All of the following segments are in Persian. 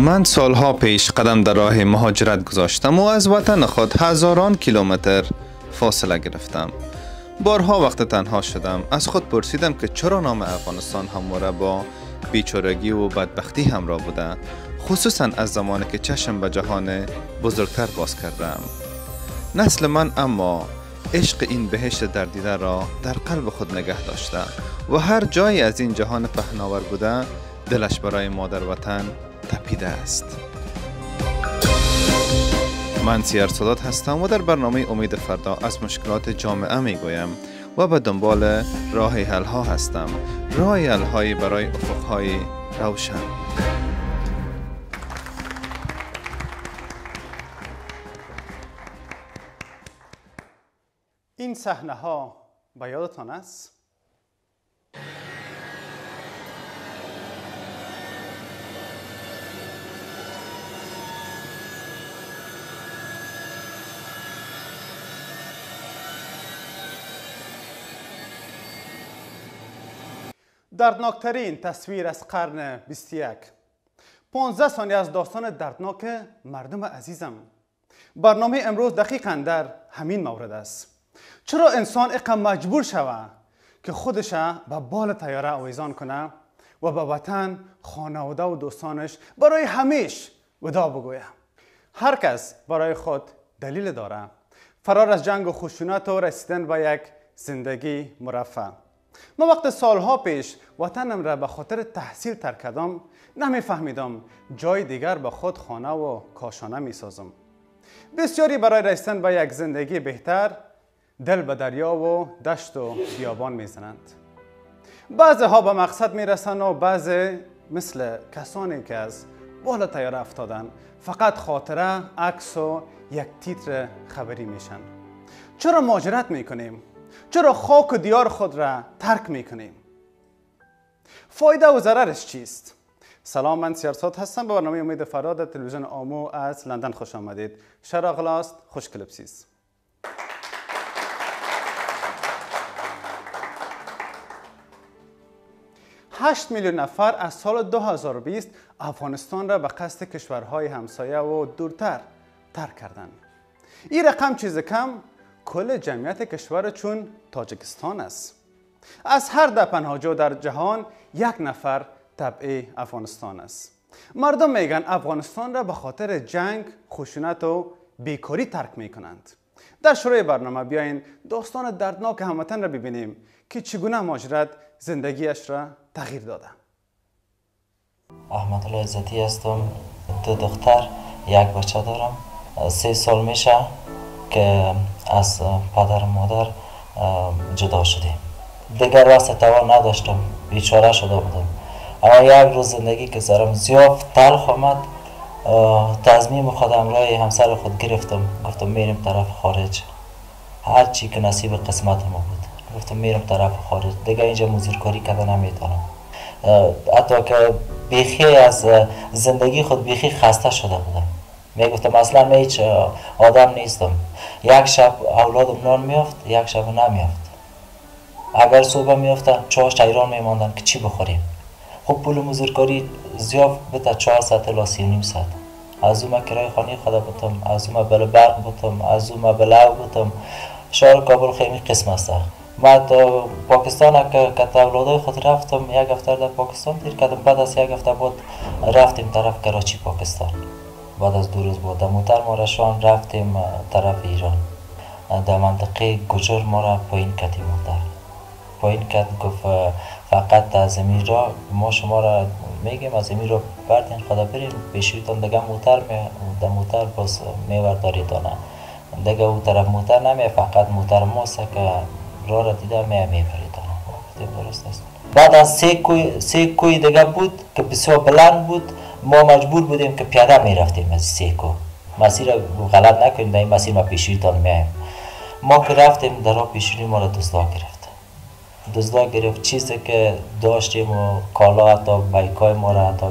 من سالها پیش قدم در راه مهاجرت گذاشتم و از وطن خود هزاران کیلومتر فاصله گرفتم. بارها وقت تنها شدم. از خود پرسیدم که چرا نام افغانستان همواره با بیچارگی و بدبختی همراه بوده خصوصا از زمانی که چشم به جهان بزرگتر باز کردم. نسل من اما عشق این بهشت در دیده را در قلب خود نگه داشته و هر جایی از این جهان پهناور بوده دلش برای مادر وطن تپیده است. من سیار هستم و در برنامه امید فردا از مشکلات جامعه می گویم و به دنبال راه حل ها هستم. راه حل های برای افق های روشن. این صحنه ها به یادتان است؟ دردناکترین تصویر از قرن 21 15 ثانیه از داستان دردناک مردم عزیزم. برنامه امروز دقیقا در همین مورد است. چرا انسان اقا مجبور شود که خودش به بال تیاره آویزان کنه و به وطن خانواده و دوستانش برای همیش ودا بگویه؟ هر کس برای خود دلیل داره. فرار از جنگ و خشونت و رسیدن به یک زندگی مرفع ما وقت سالها پیش وطنم را به خاطر تحصیل ترک کردم نمیفهمیدم جای دیگر به خود خانه و کاشانه می سازم بسیاری برای رسیدن به یک زندگی بهتر دل به دریا و دشت و بیابان می‌زنند. بعضی ها به مقصد می‌رسند و بعضی مثل کسانی که از بالا تیاره افتادن فقط خاطره عکس و یک تیتر خبری میشن. چرا ماجرت می‌کنیم؟ چرا خاک و دیار خود را ترک می‌کنیم؟ فایده و ضررش چیست؟ سلام من سیارسات هستم. به برنامه امید فراد تلویزیون آمو از لندن خوش آمدید. شرا غلاست خوش کلپسیز. 8 میلیون نفر از سال 2020 افغانستان را به قصد کشورهای همسایه و دورتر ترک کردند. این رقم چیز کم کل جمعیت کشور چون تاجکستان است. از هر ده پناهجو در جهان یک نفر طبع افغانستان است. مردم میگن افغانستان را به خاطر جنگ، خشونت و بیکاری ترک می‌کنند. در شروع برنامه بیاین داستان دردناک هموطن را ببینیم که چگونه ماجرت زندگیش را تغییر داده احمد الله عزتی هستم دو دختر یک بچه دارم سه سال میشه که از پدر مادر جدا شدیم. دیگر توان نداشتم. بیچاره شده بودم. اما یک روز زندگی که سرم زیاد تلخ آمد تضمیم خودم رای همسر خود گرفتم. گفتم میریم طرف خارج. هر چی که نصیب قسمت ما بود. گفتم میرم طرف خارج. دیگه اینجا مزیرکاری کردن نمی‌تونم. حتی که بیخی از زندگی خود بیخی خسته شده بودم. می‌گفتم اصلا هیچ آدم نیستم. یک شب اولادم نان میافت یک شب نمیافت. اگر صبح میافتن چهارش ایران میماندن که چی بخوریم؟ خب پول مزیرکاری زیاد بتا چهار ساعت لا سی نیم ساعت. از اون کرای خانه خدا بودم از اون بل برق بودم از اون بلاو بودم شهر کابل خیلی قسم است. بعد پاکستان که کت اولادای خود رفتم یک هفته در پاکستان دیر کردم. بعد از یک هفته بود رفتیم طرف کراچی پاکستان. بعد از دو روز بود در موتر ما رشان رفتیم طرف ایران. در منطقه گجر ما را پایین کتی موتر پایین کت گفت فقط از زمین را ما شما را میگیم از زمین را بردین خدا برین بشویتان دیگه موتر می در موتر بس میورداریدانه دیگه او طرف موتر نمی فقط موتر ماست که راه را دیده می می‌برید درست است. بعد از سه کوی, سه کوی دیگه بود که بسیار بلند بود. ما مجبور بودیم که پیاده می رفتیم از سه کو مسیر غلط نکنیم در این مسیر ما پیشویتان می ما که رفتیم در راه پیشونی ما را دزدا گرفت. دزدا گرفت چیزی که داشتیم و کالا حتی بایکای ما را حتی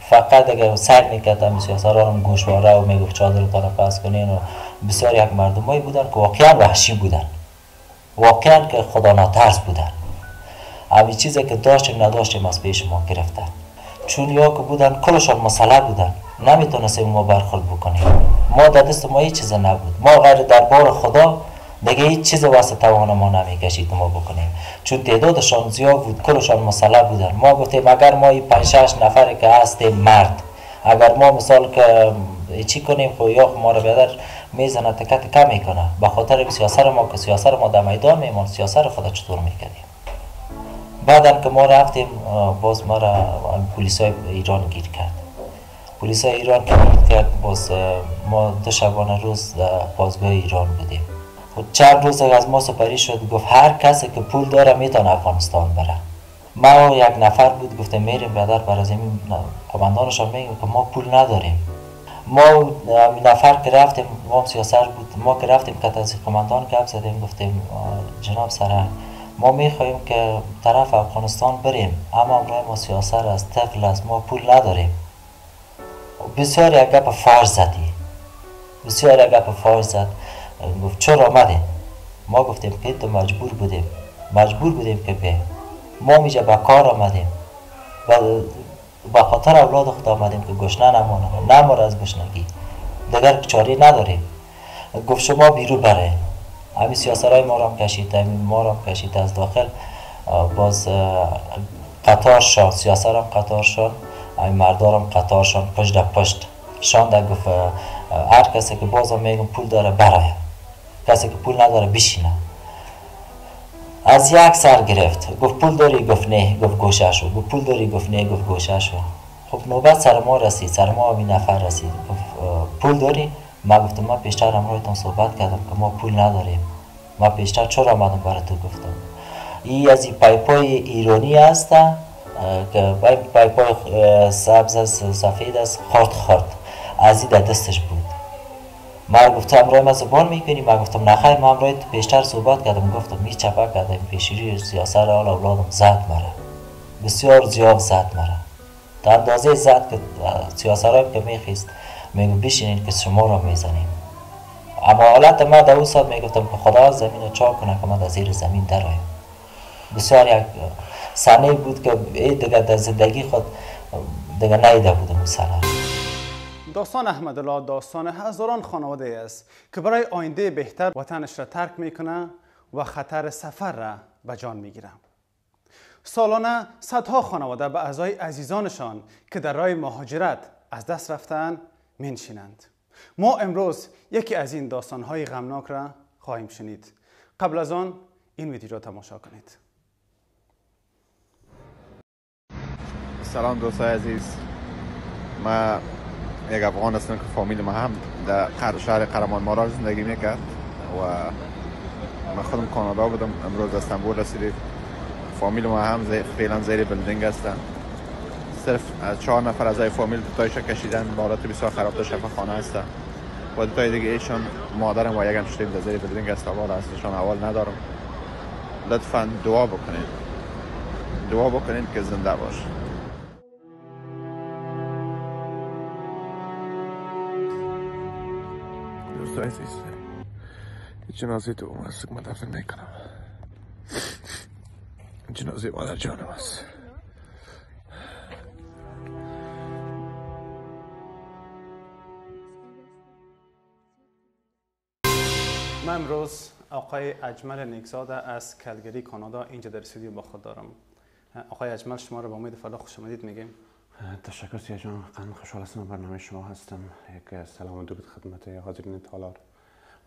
فقط اگر سر می‌کردم سیاساران گوشواره و می‌گفت چادرتان پس کنین و بسیار یک مردمایی بودن که واقعا وحشی بودن. واقعا که خدا ناترس بودن. اوی چیزی که داشتیم نداشتیم از پیش ما گرفتن چون یا که بودن کلشان مسئله بودن. نمی‌تونستیم ما برخورد بکنیم. ما در دست ما هیچ چیز نبود. ما غیر دربار خدا دیگه هیچ چیز واسه توان ما نمی‌کشید ما بکنیم. چون تعدادشان زیاد بود کلشان مسئله بودن. ما گفتیم اگر ما این پنج شش نفری که هستیم مرد. اگر ما مثال که چی کنیم؟ خو یا ما رو بیادر می‌زنه تکت کم می‌کنه. به خاطر سیاست ما که سیاست ما در میدان میمان سیاست خدا چطور می‌کنیم بعد که ما رفتیم باز ما را پلیس های ایران گیر کرد. پلیس های ایران که کرد باز ما دو شبانه روز در بازگاه ایران بودیم. خب چند روز از ما سپری شد گفت هر کسی که پول داره می‌تونه افغانستان بره. ما یک نفر بود گفته میریم بدر برای زمین کماندانشان میگیم که ما پول نداریم. ما نفر که رفتیم ما سیاسر بود ما که رفتیم که از کماندان گپ زدیم گفتیم جناب سره ما می‌خواهیم که طرف افغانستان بریم اما امروز ما سیاسر از طفل است ما پول نداریم. بسیار یک گپ فارز زدی. بسیار یک گپ فارز زد. گفت چرا آمدیم ما گفتیم که تو مجبور بودیم. مجبور بودیم که بیم ما میجا به کار آمدیم. و به خاطر اولاد خود آمدیم که گشنه نمانه. نمار از گشنگی. دیگر چاری نداریم. گفت شما بیرو بره همین سیاسرهای ما را کشید همین ما را کشید از داخل. باز قطار شد سیاسر هم قطار شد همین مردار هم قطار شد پشت در پشت شان گفت هر کسی که باز میگم پول داره برای کسی که پول نداره بشینه. از یک سر گرفت گفت پول داری؟ گفت نه. گفت گوشه شو. گفت پول داری؟ گفت نه. گفت گوشه شو. خب نوبت سر ما رسید. سر ما همین نفر رسید. پول داری؟ ما گفتم ما پیشتر صحبت کردم که ما پول نداریم. ما پیشتر چرا آمدم برای تو گفتم؟ این از این پایپای ایرانی هست که پایپای سبز است سفید است خارد خارد از این دستش بود. ما گفتم امروی ما زبان می‌کنی؟ ما گفتم نخیر ما تو پیشتر صحبت کردم. گفتم می چپا کردم پیشیری سیاست حال اولادم زد مرا. بسیار زیاد زد مرا. تا اندازه زد که سیاست که میخیست. میگو بشینین که شما را می‌زنیم. اما حالت ما در اون می‌گفتم که خدا زمین چاک کنه که ما در زیر زمین درایم بسیار یک سنه بود که دیگه در زندگی خود دیگه نیده بودم اون داستان احمد الله داستان هزاران خانواده است که برای آینده بهتر وطنش را ترک می‌کنه و خطر سفر را به جان می‌گیره. سالانه صدها خانواده به اعضای عزیزانشان که در راه مهاجرت از دست رفتن منشینند ما امروز یکی از این داستانهای غمناک را خواهیم شنید. قبل از آن این ویدیو را تماشا کنید. سلام دوستای عزیز. ما یک افغان هستم که فامیل ما هم در شهر قرمان مارا زندگی می‌کرد و من خودم کانادا بودم. امروز استانبول رسیدیم فامیل ما هم فعلا زیر بلدنگ هستن. صرف از چهار نفر از ای فامیل تایش کشیدن حالت بسیار خراب تا شفا خانه هستن. و تای دیگه ایشان مادرم و یکم زیر بلدنگ است حال هستشان اول ندارم. لطفا دعا بکنید دعا بکنید که زنده باش. دوست عزیز جنازه دوم است که من دفن می‌کنم. جنازه مادر جانم است من امروز آقای اجمل نیکزاده از کلگری کانادا. اینجا در استودیو با خود دارم. آقای اجمل شما رو با امید فلا خوش آمدید میگیم. تشکر سیا جان. قند خوشحال هستم. برنامه شما هستم. یک سلام و درود خدمت حاضرین تالار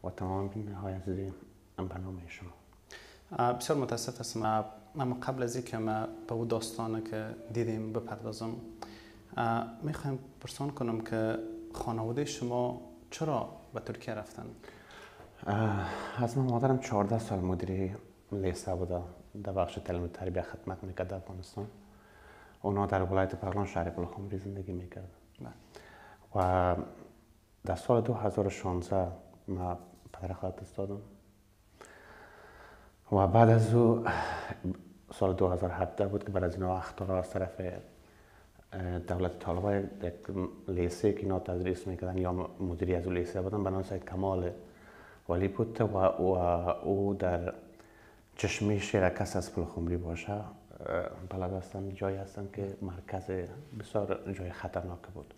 و تمام های عزیزی برنامه شما. بسیار متاسف هستم. اما قبل از اینکه ما به او داستانه که دیدیم بپردازم می‌خوایم پرسان کنم که خانواده شما چرا به ترکیه رفتن؟ از من مادرم 14 سال مدیری لیسه بوده در بخش تعلیم تربیه خدمت می‌کرد در افغانستان اونا در ولایت پغلان شهر بلخمری زندگی می‌کرد و در سال 2016 ما پدر خواهد دست دادم و بعد از او سال 2017 بود که بعد از اینا اختراع از طرف دولت طالبای یک لیسه که اینا تدریس می‌کردن یا مدیری از لیسه بودن بنام سید کمال ولی بود و, او در چشمی شیر کس از پل خمری باشه بلد هستم جایی هستم که مرکز بسیار جای خطرناک بود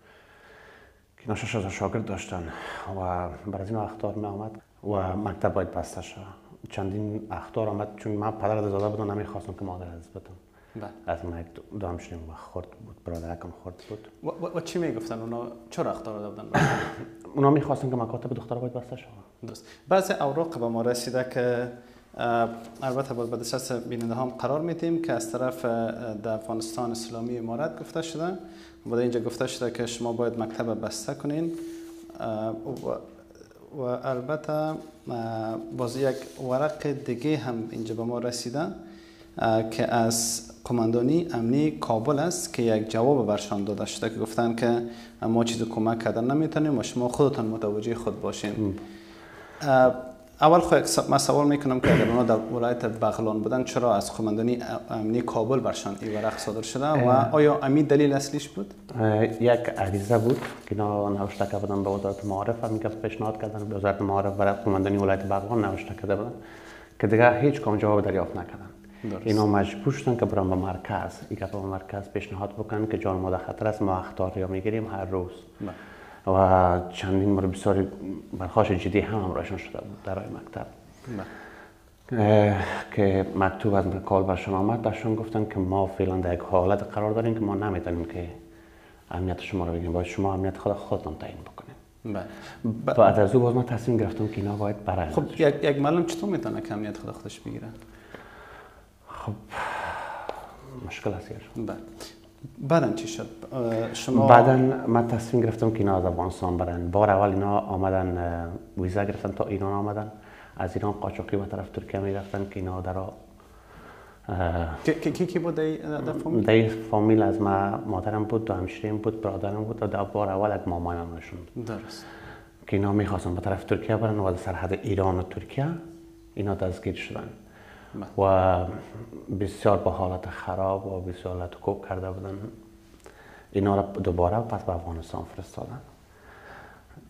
که اینا شش شاگرد داشتن و بر از این اختار می آمد و مکتب باید بسته شد چندین اختار آمد چون من پدر زاده بودم نمی‌خواستم که مادر از بدم. از من دام شدیم و خورد بود برادرکم خورد بود و, و, چی می‌گفتن اونا چرا اختار دادن اونا می‌خواستن که مکاتب دختر باید بسته شد درست بعضی اوراق به ما رسیده که البته باید به دست بیننده هم قرار میدیم که از طرف در افغانستان اسلامی امارت گفته شده و اینجا گفته شده که شما باید مکتب بسته کنین و, و البته باز یک ورق دیگه هم اینجا به ما رسیده که از قماندانی امنی کابل است که یک جواب برشان داده شده که گفتن که ما چیز کمک کردن نمی‌تونیم و شما خودتان متوجه خود باشین. اول خود من سوال می‌کنم که اگر اونا در ولایت بغلان بودن چرا از قماندانی امنی کابل برشان این ورق صادر شده و آیا امی دلیل اصلیش بود؟ یک عریضه بود که اینا نوشته کردن به وزارت معارف هم که پیشنهاد کردن به وزارت معارف برای قماندانی ولایت بغلان نوشته کرده بودن که دیگه هیچ کام جواب دریافت نکردن. اینا مجبور شدن که برام به مرکز. ای به مرکز پیشنهاد بکنن که جان ما در خطر است ما اختار یا می‌گیریم هر روز. بله. و چندین مورد بسیار برخاش جدی هم همراهشان شده بود در مکتب. بله. که مکتوب از کال برشان آمد. برشان گفتن که ما فعلا در یک حالت قرار داریم که ما نمی‌تونیم که امنیت شما رو بگیم. باید شما امنیت خود خودتان تعیین بکنیم. بله. بعد از او باز من تصمیم گرفتم که اینا باید برای خب یک, یک معلم چطور می‌تونه که امنیت خود خودش بگیره؟ خب مشکل هست بله. بعدا چی شد؟ شما بعدا من تصمیم گرفتم که اینا از افغانستان برن. بار اول اینا آمدن ویزا گرفتن تا ایران آمدن. از ایران قاچاقی به طرف ترکیه می رفتن که اینا در کی کی بود در فامیل؟ در فامیل از ما مادرم بود دو همشیریم بود برادرم بود. و در بار اول یک مامای من بود درست. که اینا می‌خواستن به طرف ترکیه برن و سرحد ایران و ترکیه اینا دستگیر شدن. و بسیار به حالت خراب و بسیار حالت کوب کرده بودن. اینا را دوباره پس به افغانستان فرستادن.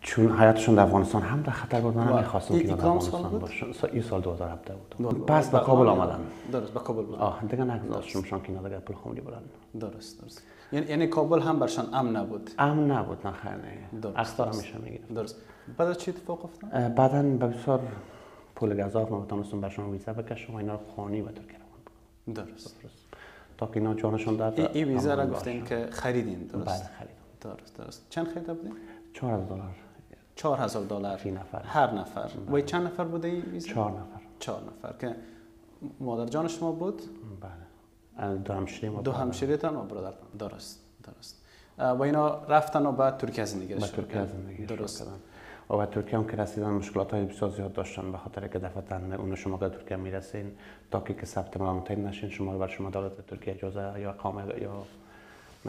چون حیاتشون در افغانستان هم در خطر بود من نمی‌خواستم که در افغانستان باشن. این سال 2017 بود. پس به کابل آمدن. درست به کابل بود. آه دیگه نگذاشتمشان که اینا دیگه پل خمری بودن درست درست. یعنی یعنی کابل هم برشان امن نبود. امن نبود نه خیر نه. اختار همیشه می‌گیرم درست. بعد چی اتفاق افتاد؟ بعدا به بسیار پول گذاف ما تونستم به شما ویزا بکشم و اینا رو خانی و ترکیه درست. درست. تا که اینا جانشون در این ویزا را گفتین که خریدین درست؟ بله خریدم. درست درست. چند خریده بودین؟ 4000 دلار. 4000 دلار. فی نفر. هر نفر. و چند نفر بوده این ویزا؟ 4 نفر. 4 نفر. که مادر جان شما بود؟ بله. دو همشیره دو همشیرتان و برادر. درست درست. و اینا رفتن و بعد ترکیه زندگی به ترکیه زندگی درست. و ترکیه هم که رسیدن مشکلات های بسیار زیاد داشتن به خاطر که دفعتا اون شما که ترکیه می‌رسین تا که ثبت متحد نشین شما بر شما دولت ترکیه اجازه یا اقامه یا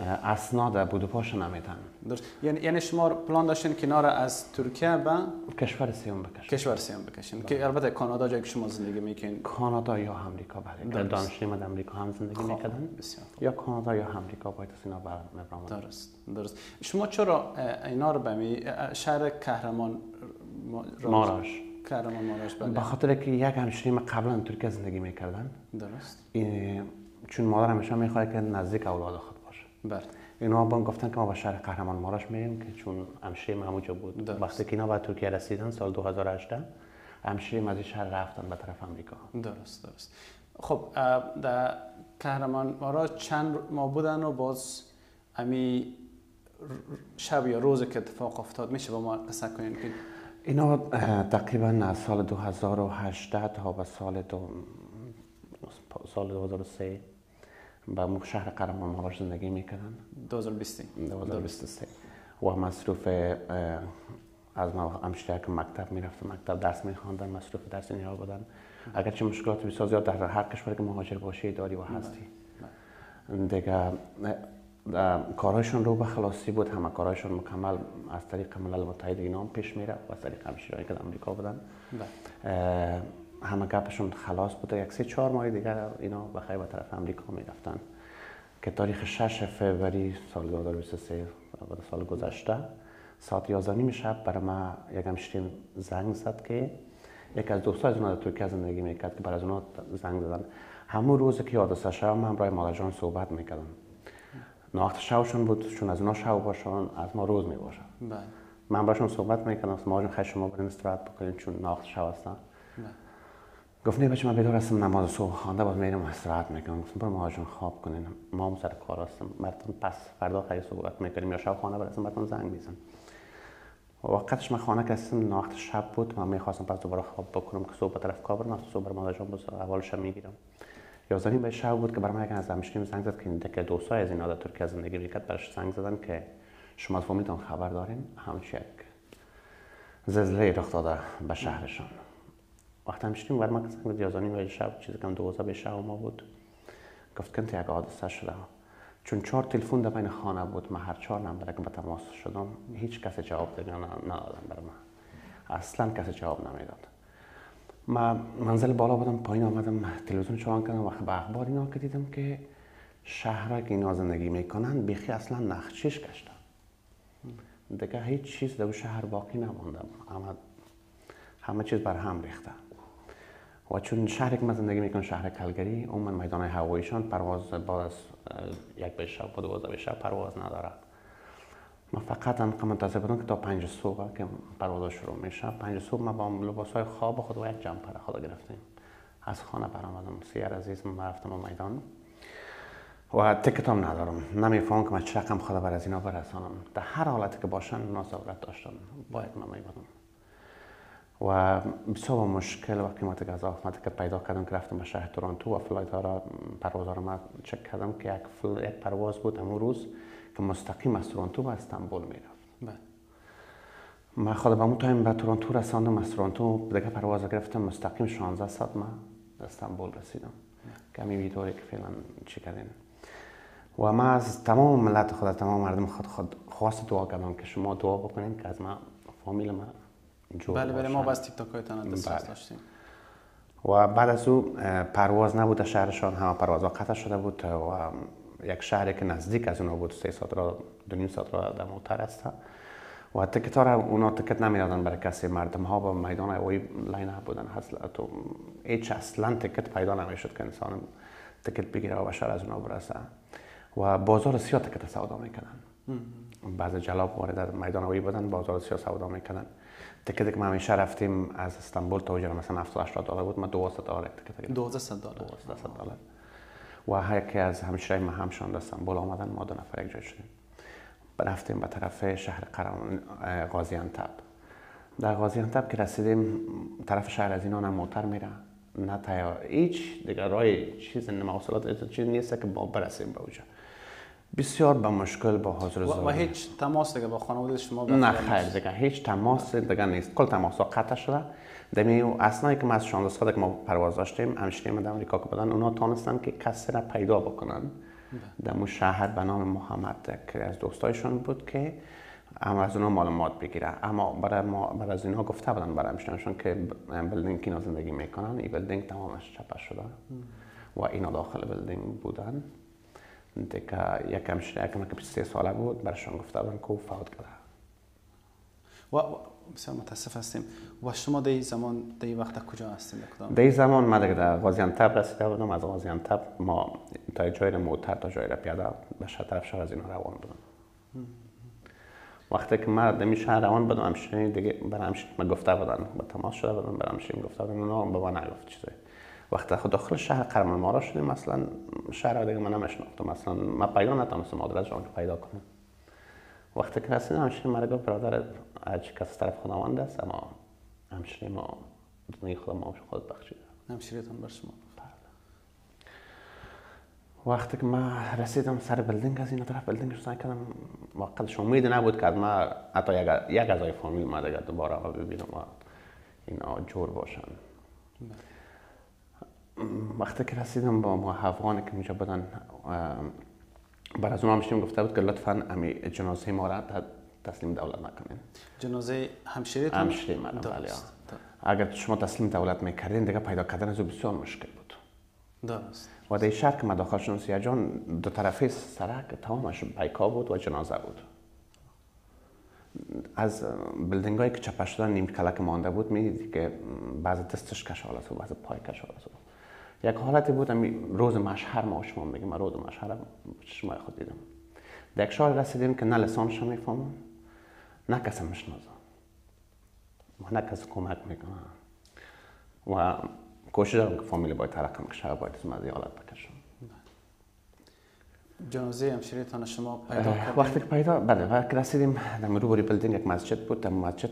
اسناد بودپاش نمیدن درست. یعنی یعنی شما پلان داشتین کنار از ترکیه به کشور سیوم بکشین. کشور سیوم بکشین که البته کانادا جایی که شما زندگی می‌کنین. کانادا یا امریکا بله. دانشجوی مد امریکا هم زندگی خب، می‌کردن. یا کانادا یا امریکا باید اینا بر درست درست. شما چرا اینا رو به شهر قهرمان ماراش. قهرمان ماراش به خاطر که یک همشیریم قبلا ترکیه زندگی می‌کردن. درست. چون مادر همیشه می‌خواد که نزدیک اولاد بله. اینا با گفتن که ما به شهر قهرمان ماراش میریم که چون همشیره ما بود. درست. وقتی که اینا به ترکیه رسیدن سال 2018 همشیره از این شهر رفتن به طرف آمریکا. درست درست. خب در قهرمان ماراش چند ما بودن و باز امی شب یا روز که اتفاق افتاد میشه با ما قصه کنیم که اینا تقریبا از سال 2018 تا به سال دو سال 2003 با شهر قهرمان ماراش زندگی می‌کردن. 2020 2023 و مصروف از ما که مکتب می‌رفتم مکتب درس میخواندن مصروف درس اینها بودن. اگرچه مشکلات بسیار زیاد در هر کشوری که مهاجر باشی داری و هستی. دیگه کارهایشون رو به خلاصی بود. همه کارهایشون مکمل از طریق ملل متحد اینا پیش میره و از طریق همشیرایی که در امریکا بودن. همه گپشون خلاص بوده. یک سه چهار ماه دیگر اینا بخیر به طرف امریکا می‌رفتن. که تاریخ 6 فوریه سال 2023 سال گذشته. ساعت 11 نیم شب برای ما یک همشتیم زنگ زد که یک از دوستای از اونها در ترکیه زندگی می‌کرد که برای از اونها زنگ زدن. همون روز که حادثه شد من برای مادر جان صحبت می‌کردم. ناخت شوشون بود چون از اونا شو باشن از ما روز می‌باشن بله. من باشون صحبت می‌کردم ما جان خیلی شما برین استراحت بکنین چون ناخت شو هستن. گفت نه بچه من بیدار هستم نماز صبح خوانده باز میرم استراحت می‌کنم. گفتم برو مامان جان خواب کنین. ما هم سر کار هستم. براتون پس فردا خیلی صحبت می‌کنیم. یا شب خانه برسم براتون زنگ می‌زنم وقتش من خانه کسیم ناخت شب بود. من می‌خواستم پس دوباره خواب بکنم که صبح طرف کار برم. صبح برم جان باز اولش می‌گیرم. یازانی به شب بود که من از همشکیم زنگ زد که این که دوستای از این عادت ترکی از زندگی می‌کرد. برش زنگ زدن که شما از فامیلتان خبر دارین. یک زلزله رخ داده به شهرشان. وقتی همشکیم برای من زنگ زد یازانی به شب چیزی کم دوازده به شب ما بود گفت کنت یک حادثه شده چون چهار تلفن در بین خانه بود من هر چهار نمبر به تماس شدم هیچ کسی جواب دیگه ندادن برای من اصلا کسی جواب نمی‌داد ما منزل بالا بودم پایین آمدم تلویزیون چوان کردم وقت به اخبار اینا که دیدم که شهر که اینا زندگی می‌کنن بیخی اصلا نخچش کشتن دیگه هیچ چیز در شهر باقی نمانده همه همه چیز بر هم ریخته و چون شهری که من زندگی می‌کنم شهر کلگری اون من میدان هواییشان پرواز بعد از یک به شب و دوازده به شب پرواز نداره ما فقط انقدر منتظر بودم که تا پنج صبح که پرواز شروع میشه پنج صبح ما با لباس های خواب خود و یک جمپر خود گرفتیم. از خانه برآمدم. سیر عزیز من رفتم میدان. و تکت هم ندارم. نمیفهم که من چه رقم خدا بر از اینا برسانم. در هر حالتی که باشن اونا ضرورت داشتن باید من میبودم و بسیار مشکل وقتی ما از آفمت که پیدا کردم که رفتم به شهر تورنتو و flight ها را پرواز ها را من چک کردم که یک, فل... یک پرواز بود همون روز که مستقیم از تورنتو به استانبول می‌رفت بله من خود به اون تایم به تورنتو رساندم از تورنتو دیگه پرواز گرفتم مستقیم 16 ساعت من استانبول رسیدم که همین ویدئویی که فعلا چی کردین و ما از تمام ملت خود تمام مردم خود خود خواست دعا کردم که شما دعا بکنین که از ما فامیل ما جور بله بله ما. بس تیک تاک هایتان دسترس بله. داشتیم. و بعد از او پرواز نبود شهرشان همه پروازها قطع شده بود و یک شهری که نزدیک از اونا بود سه ساعت را دو نیم ساعت را در موتر است. و تکت ها را اونا تکت نمی‌دادن برای کسی مردم ها با میدان هوایی line بودن. تو هیچ اصلا تکت پیدا نمی‌شد که انسان تکت بگیره و شهر از اونا برسه. و بازار سیاه تکت سودا می‌کنن بعض جلاب وارد میدان هوایی بودن بازار سیاه سودا می‌کنن تکتی که ما همیشه رفتیم از استانبول تا اونجا مثلا 70 80 دلار بود ما 200 دلار گرفتم 1200 دلار 1200 دلار و هر یکی از همشیره ما هم شان استانبول آمدن ما دو نفر یک جای شدیم رفتیم به طرف شهر قرم غازی انتب در غازی انتب که رسیدیم طرف شهر از اینا نه موتر میره نه تیار هیچ دیگه راه چیز نه مواصلات چیز نیست که ما برسیم به اونجا بسیار به مشکل با حاضر و, و زاده. هیچ تماس دیگه با خانواده شما نه خیر دیگه هیچ تماس دیگه نیست. کل تماس ها قطع شده. دمی اصلا که ما از 16 سال که ما پرواز داشتیم همشیره در امریکا که بودن اونا تانستن که کسی را پیدا بکنن. در اون شهر به نام محمد که از دوستایشون بود که اما از اونا معلومات بگیره. اما برای ما برای از اینا گفته بودن برای همشونشون که building که اینا زندگی می‌کنن این building تمامش چپه شده. و اینا داخل building بودن. دیگه یک همشیره که من که 23 ساله بود برایشون گفته بودن که فوت کرده. و بسیار متاسف هستیم. و شما در این زمان در وقت کجا هستیم؟ در کدام؟ این زمان ما دیگه در غازیانتب رسیده بودم. از غازیانتب ما تا جای موتر تا جای را پیاده به شهر طرف شهر از اینا روان بودم. وقتی که ما در شهر روان بودم همشیره دیگه برای همشیره ما گفته بودن با تماس شده بودن برای همشیره گفته بودن اونا به ما نگفت چیزی. وقتی خود داخل شهر قرم المارا شدیم. مثلا شهر دیگه من نمیشناختم. مثلا من پیدا نتونستم آدرس جان که پیدا کنم. وقتی که رسیدم همشیره مرا گفت برادر هر چی کس از طرف خداوند است اما همشیره ما زندگی خود ما خود بخشیده همشیرتان بر شما. وقتی که ما رسیدم سر بلدینگ از این طرف بلدینگ رو کردم. وقتش امید نبود که از ما حتی یک یک اعضای فامیل ما دیگه دوباره ببینم و اینا جور باشن. وقتی که رسیدم با افغانی که اونجا بودن بر از اون همشتیم گفته بود که لطفا امی جنازه ما را تسلیم دولت نکنین. جنازه همشیرتان همشیره من اگر شما تسلیم دولت می‌کردین دیگه پیدا کردن از بسیار مشکل بود. درست. و در شهر که ما داخل شدم سیاه جان دو طرفه سرک تمامش بیکا بود و جنازه بود. از بلدینگ هایی که چپه شدن نیم کلک مانده بود می‌دیدی که بعض دستش کشال است و بعض پای کشال است یک حالتی بود روز مشهر ما شما میگیم. روز مشهر شما خود دیدم. در یک شهر رسیدیم که نه لسانش می‌فهمم نه کسی مشنازم و نه کسی کمک می‌کنه. و کوشش دارم که فامیل باید ترقم که شهر باید از حالت بکشم جنازه همشیریتان شما پیدا کردیم؟ وقتی که پیدا بله وقتی رسیدیم در روبری بلدینگ یک مسجد بود. در مسجد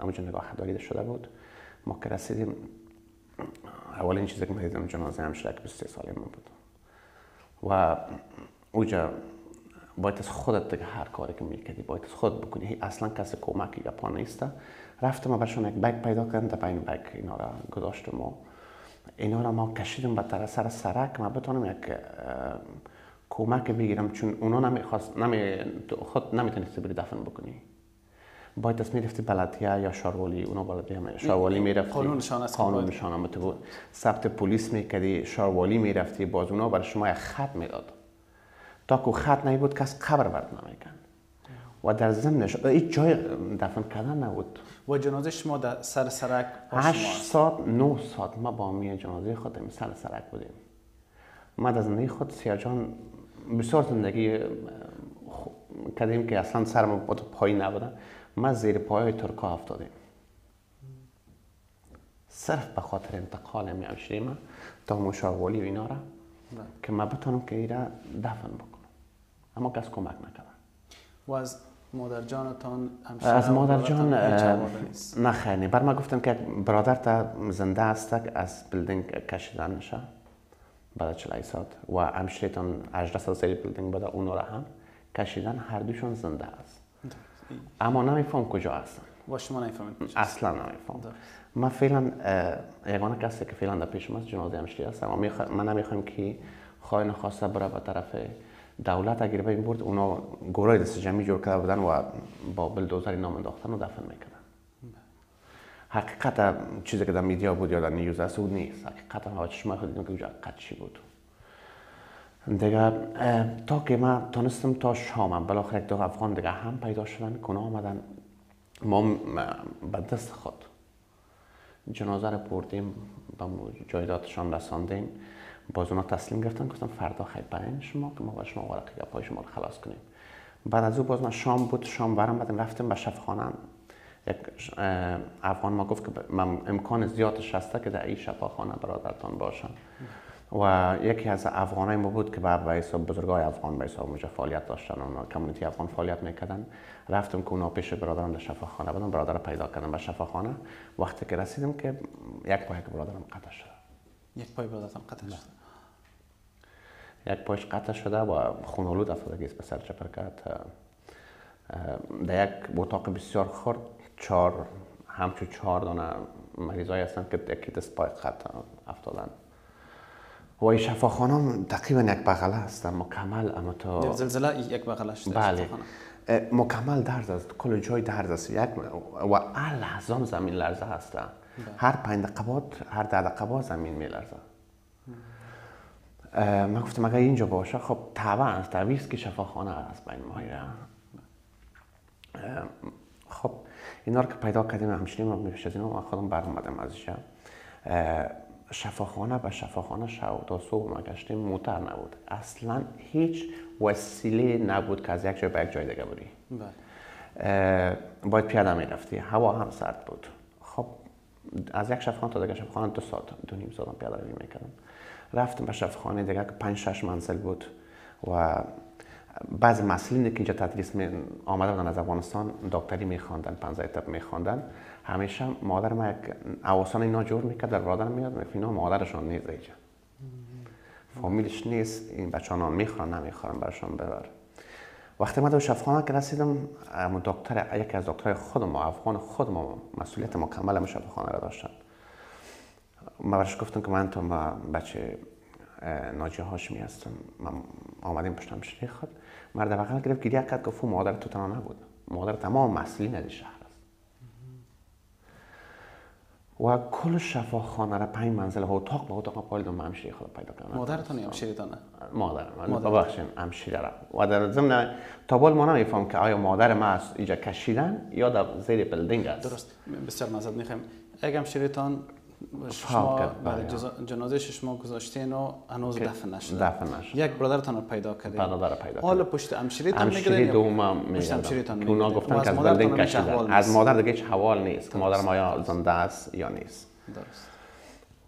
همونجا نگاه دارید شده بود. ما که رسیدیم اولین چیزی که دیدم جنازه همشیره که 23 ساله من بود. و اونجا باید از خودت دیگه هر کاری که می‌کردی باید از خود بکنی. اصلا کسی کمکی یا پا نیسته رفتم و برشان یک بگ پیدا کردم در بین بگ اینا را گذاشتم و اینا را ما کشیدم به طرف سر سرک. ما بتونم یک کمک بگیرم چون اونا نمی‌خواست نمی خود نمی‌تونستی بری دفن بکنی. باید دست می‌رفتی بلدیه یا شاروالی اونا بلدیه شاروالی می‌رفتی. قانونشان است قانونشان بود. ثبت پلیس می‌کردی شاروالی می‌رفتی باز اونا برای شما یک خط می‌داد. تا که خط نبود کس قبر برد نمیکن و در ضمنش هیچ جای دفن کردن نبود. و جنازه شما در سر سرک هشت ساعت نو ساعت ما با می جنازه خودم سر سرک بودیم. ما در زندگی خود سیاجان بسیار زندگی کردیم که اصلا سرم پایی نبودن ما زیر پای ترکا افتادیم. صرف به خاطر انتقال می ما تا مشاولی و اینا را بله. که ما بتونم که ایره دفن بکنم. اما کس کمک نکردن و از مادر جانتان از مادر جان نه خیلی بر ما گفتم که برادر تا زنده است از بلدینگ کشیدن میشه بعد 40 ساعت. و همشریتان 18 سال سری بلدینگ بده اون را هم کشیدن. هر دوشون زنده است. اما نمیفهم کجا هستن؟ و شما نمی‌فهمید اصلا نمیفهم ما فعلا یگانه کسی که فعلا در پیش ما جنازه همشری هستم و من نمی‌خوایم که خواهی نخواسته بره به طرف دولت. اگر به این برد اونا گروه دست جمعی جور کرده بودن و با بلدوزری نام انداختن و دفن می‌کردن. حقیقت چیزی که در میدیا بود یا در نیوز است او نیست. حقیقت ها چشم خود که اونجا حقیقت چی بود؟ دیگه تا که من تانستم تا شام بالاخره دو افغان دیگه هم پیدا شدن کنه آمدن. ما به دست خود. جنازه رو بردیم به جایدادشان رساندیم. باز اونا تسلیم گرفتن گفتم فردا خیلی برین شما که ما با شما ورقی پای شما رو خلاص کنیم. بعد از او باز من شام بود شام برم بعدم رفتیم به شفاخانه یک افغان ما گفت که من امکان زیادش هسته که در این شفاخانه برادرتان باشم. و یکی از افغانای ما بود که به حساب بزرگای افغان به حساب اونجا فعالیت داشتن و کمیونیتی افغان فعالیت می‌کردن. رفتم که اونا پیش برادرم در شفاخانه بودم برادر پیدا کردم به شفاخانه. وقتی که رسیدم که یک پای که برادرم قطع شد. یک پای برادرم قطع شد. یک پایش قطع شده و خونالود افتادگی به سر چپر کرد. در یک اتاق بسیار خرد چهار همچون چهار دانه مریضایی هستند که یکی دست پای خط افتادن. و شفاخانه تقریبا یک بغله است مکمل اما تو زلزله یک بغله شده بله. مکمل درد است کل جای درد است. یک و هر لحظه زمین لرزه هست. بله. هر پنج دقیقه هر ده دقیقه زمین می لرزه من گفتم اگر اینجا باشه خب طبعا است که شفاخانه است بین ماهیره خب اینا رو که پیدا کردیم همچنین ما میشه از اینا خودم برمدم ازش. شفاخانه به شفاخانه شو تا صبح ما گشتیم موتر نبود. اصلا هیچ وسیله نبود که از یک جای به یک جای دیگه بودی بله. باید پیاده می‌رفتی. هوا هم سرد بود. خب از یک شفاخانه تا دیگه شفاخانه دو ساعت دو نیم ساعت پیاده روی می‌کردم. رفتم به شفاخانه دیگه که پنج شش منزل بود و بعض مسئولین که اینجا تدریس می آمده بودن از افغانستان. دکتری میخواندن پنزه تب میخواندن. همیشه مادر ما یک اواسان اینا جور می‌کرد در برادر میاد می‌گفت اینا مادرشان نیست اینجا. فامیلش نیست این بچه ها می‌خورن نمی‌خورن برشان ببر وقتی ما در شفاخانه که رسیدم دکتر یکی از دکترهای خود ما افغان خود ما مسئولیت مکمل شفاخانه را داشتن. ما برش گفتم که من تو بچه ناجی هاشمی هستم. من آمدیم پشتم شریخ خود مرد بغل گرفت گریه کرد گفت مادر تو تنها نبود. مادر تمام مسئولین از شهر است و کل شفاخانه را پنج منزل و اتاق به اتاق پایل دو همشیری خود پیدا کردم مادرتان همشیری دانه؟ مادر من ببخشید همشیری را. و در ضمن تا بال ما نمیفهم که آیا مادر ما از اینجا کشیدن یا در زیر بلدینگ است. درست. بسیار مزد می‌خوایم. اگه همشیریتان شما برای جنازه شما گذاشتین و هنوز دفن نشد دفن نشد. یک برادرتان رو پیدا کردین برادر پیدا حال کردیم. پشت امشیریتان می‌گیرین یا دوم که اونا؟ گفتن که از بلدین کشیدن از. مادر دیگه هیچ حوال نیست که مادرم آیا زنده است یا نیست درست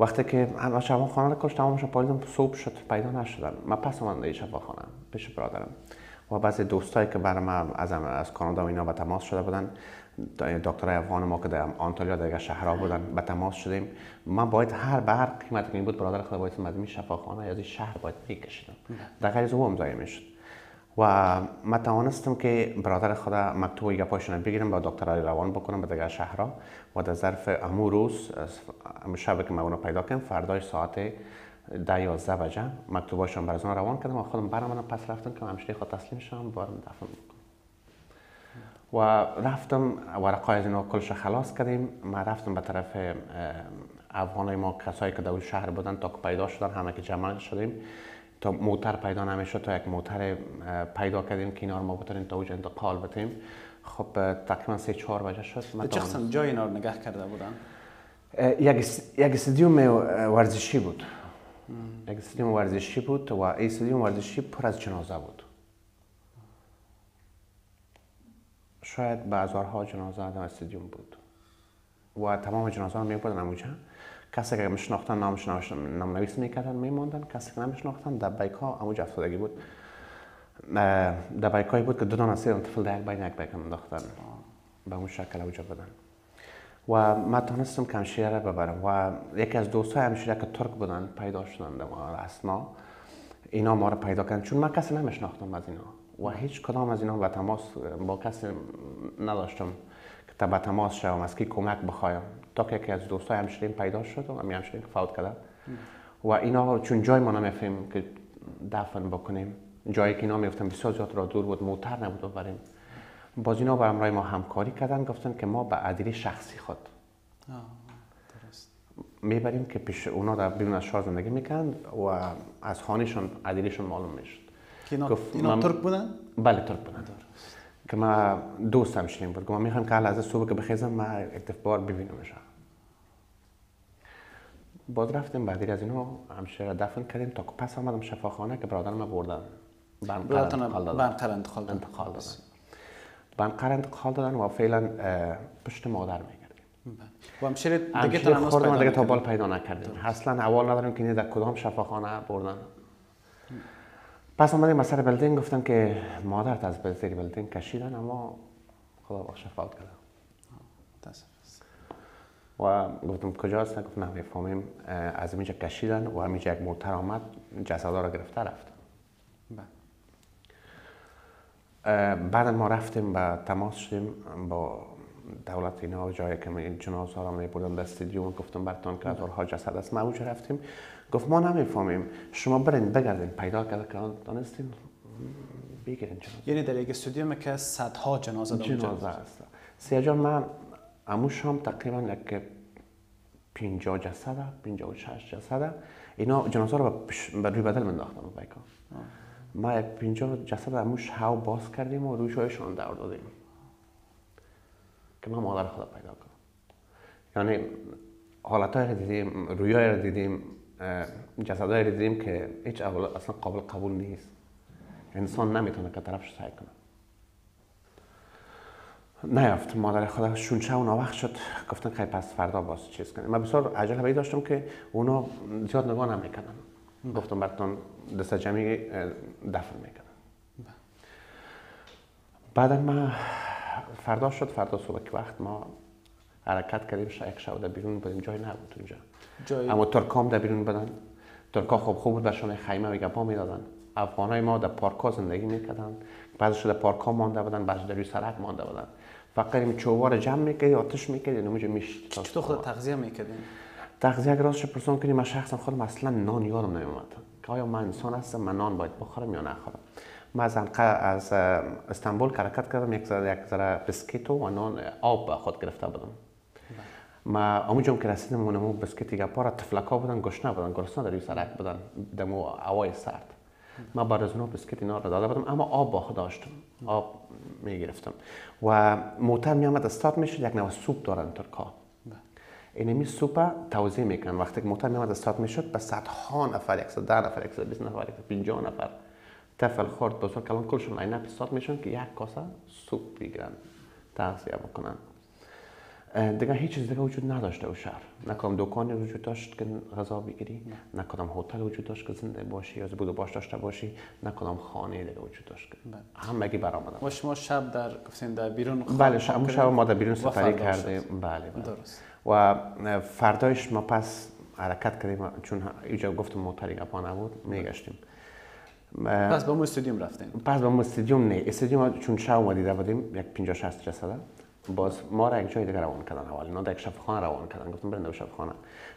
وقتی که شبان خانه رو کشت تمامش پاییدم صبح شد پیدا نشدن من پس اومدم شبان خانه پیش برادرم و بعضی دوستایی که برای من از از کانادا و اینا به تماس شده بودن دکترای افغان ما که در آنتالیا دیگه شهرها بودن به تماس شدیم. من باید هر به هر قیمت که بود برادر خود باید مدمی شفاخانه از این شهر باید میکشیدم در غیر از ضایع می‌شد. و من توانستم که برادر خدا مکتوب پاشنه بگیرم با دکترای روان بکنم به دیگر شهرها و در ظرف امو روز از- شب که من اونو پیدا کردم فردای ساعت ده یازده بجه مکتوباشون بر از روان کردم و خودم برم پس رفتم که همشته خود تسلیم شدم بارم بکنم و رفتم ورقای از اینا کلش خلاص کردیم. ما رفتم به طرف افغانای ما کسایی که در شهر بودن تا که پیدا شدن همه که جمع شدیم. تا موتر پیدا نمی‌شد تا یک موتر پیدا کردیم که اینا رو ما بتونیم تا اونجا انتقال بدیم خب تقریبا سه چهار بجه شد. چه قسم؟ جای اینا رو نگه کرده بودن؟ یک اس- یک استادیوم ورزشی بود. یک استادیوم ورزشی بود و این استادیوم ورزشی پر از جنازه بود. شاید به هزارها جنازه در استادیوم بود. و تمام جنازه رو میبردن اونجا. کسی که میشناختن نامش نوشت- نام نویس می‌کردن میماندن. کسی که نمیشناختن در بیک ها اونجا افتادگی بود. اه، در بیک هایی بود که دو دانه سه طفل در یک بین یک بیک انداختن. به اون شکل اونجا بدن و من تونستم که همشیره را ببرم. و یکی از دوستای همشیره که ترک بودن پیدا شدن در ما اسنا اینا ما رو پیدا کردن. چون من کسی نمیشناختم از اینا. هیچ کدام از اینا به تماس با کسی نداشتم که تا به تماس شوم از کی کمک بخوایم. تا که یکی از دوستای همشیرین پیدا شد و همین فوت کرده. و اینا چون جای ما نمی‌فهمیم که دفن بکنیم جایی که اینا میفتن بسیار زیاد را دور بود موتر نبود ببریم باز اینا برام رای ما همکاری کردن گفتن که ما به عدیل شخصی خود می‌بریم که پیش اونا در بیرون از شهر زندگی می‌کنن و از خانهشون عدیلشون معلوم می‌شد که اینا, ترک بودن بله ترک بودن که ما دوست همشین بود که من می‌خوام که از صبح که بخیزم ما یک بار ببینمش باز رفتیم بعدی از اینو همشه را دفن کردیم تا که پس آمدم شفاخانه که برادرم رو بردن برادرتان انتقال انتقال دادن بنقر انتقال دادن و فعلا پشت مادر میگردیم و همشیره دیگه تا؟ بال پیدا نکردیم اصلا اول نداریم که در کدام شفاخانه بردن پس آمدیم از سر بلدین گفتن که مادرت از زیر بلدین کشیدن اما خدا بخش فوت است. و گفتم کجاست گفت نه می‌فهمیم از اینجا کشیدن و همینجا یک موتر آمد جسدا را گرفته رفت بعد ما رفتیم و تماس شدیم با دولت اینا جایی که جنازه را می بردن در استادیوم گفتم براتون که هزارها جسد است ما اونجا رفتیم گفت ما نمی‌فهمیم. شما برین بگردین. پیدا کرده که دانستین بگیرین جنازه یعنی در یک استودیوم که صدها جنازه اونجا جنازه است سیاه جان من امو شام تقریبا یک پینجا جسده پینجا و شش جسده. اینا جنازه رو به روی بدل منداختم بیکا ما یک پینجا جسد اموش هاو باز کردیم و روی شایشان دور دادیم. که من مادر خدا پیدا کنم. یعنی حالت رو دیدیم رویای رو دیدیم. جسد رو دیدیم که هیچ اصلا قابل قبول نیست. انسان نمی‌تونه که طرفش سعی کنه. نیافت. مادر خدا شونچه اونا وقت شد. گفتن که پس فردا باز چیز کنیم. من بسیار عجله بایی داشتم که اونا زیاد نگاه نمی‌کنن گفتم براتون دست جمعی دفن می‌کنن بعد ما فردا شد. فردا صبح که وقت ما حرکت کردیم شا یک شب در بیرون بودیم. جای نبود اونجا. جای اما ترکام در بیرون بدن. ترکا خوب خوب بود برشان خیمه و گپا می‌دادن. افغانای ما در پارکا زندگی می‌کردن. بعضش در پارکا مانده بودن بعضش در روی سرک مانده بودن. فقط این چوبار جمع می‌کردی آتش می‌کردی اونجا میشت چطور خود تغذیه می‌کردین تغذیه اگر راستش پرسان کنیم من شخصا خودم اصلا نان یادم نمیومد که آیا من انسان هستم من نان باید بخورم یا نخورم؟ من از از استانبول که حرکت کردم یک ذره یک ذره بسکیت و نان آب خود گرفته بودم. ما اونجا که رسیدم اونمو بسکیت دیگه پارا تفلکا بودن گشنه بودن گرسنه در سرک بودن دمو هوای سرد. ما بعد از اونها بسکیت اینا رو داده بودم اما آب با داشتم. آب می گرفتم و موتر می آمد استارت می‌شد یک نوع سوپ دارن ترکا اینمی سوپا توضیح میکن وقتی که موتور میاد استارت می‌شد به صدها نفر 110 نفر 120 نفر 150 نفر طفل خورد. بزرگ کلان کلشون اینا استارت میشن که یک کاسه سوپ بگیرن تغذیه بکنن. دیگه هیچ چیز دیگه وجود نداشته او شهر. نه کدام دکانی وجود داشت که غذا بگیری نه. کدام هتل وجود داشت که زنده باشی یا بود باش داشته باشی نه کدام خانه دیگه وجود داشت که. همگی برآمدن و شما شب در گفتین در بیرون بله شب شب ما در بیرون سفری کردیم. بله بله. درست. و فردایش ما پس حرکت کردیم چون اینجا گفتم موتری اپا نبود میگشتیم. پس به اون استادیوم رفتیم پس به اون استادیوم نه استادیوم چون شب ما دیده بودیم یک 50 60 جسده. باز ما را یک جای دیگه روان کردن اول اینا یک شفاخانه روان کردن. گفتم بریم در شفاخانه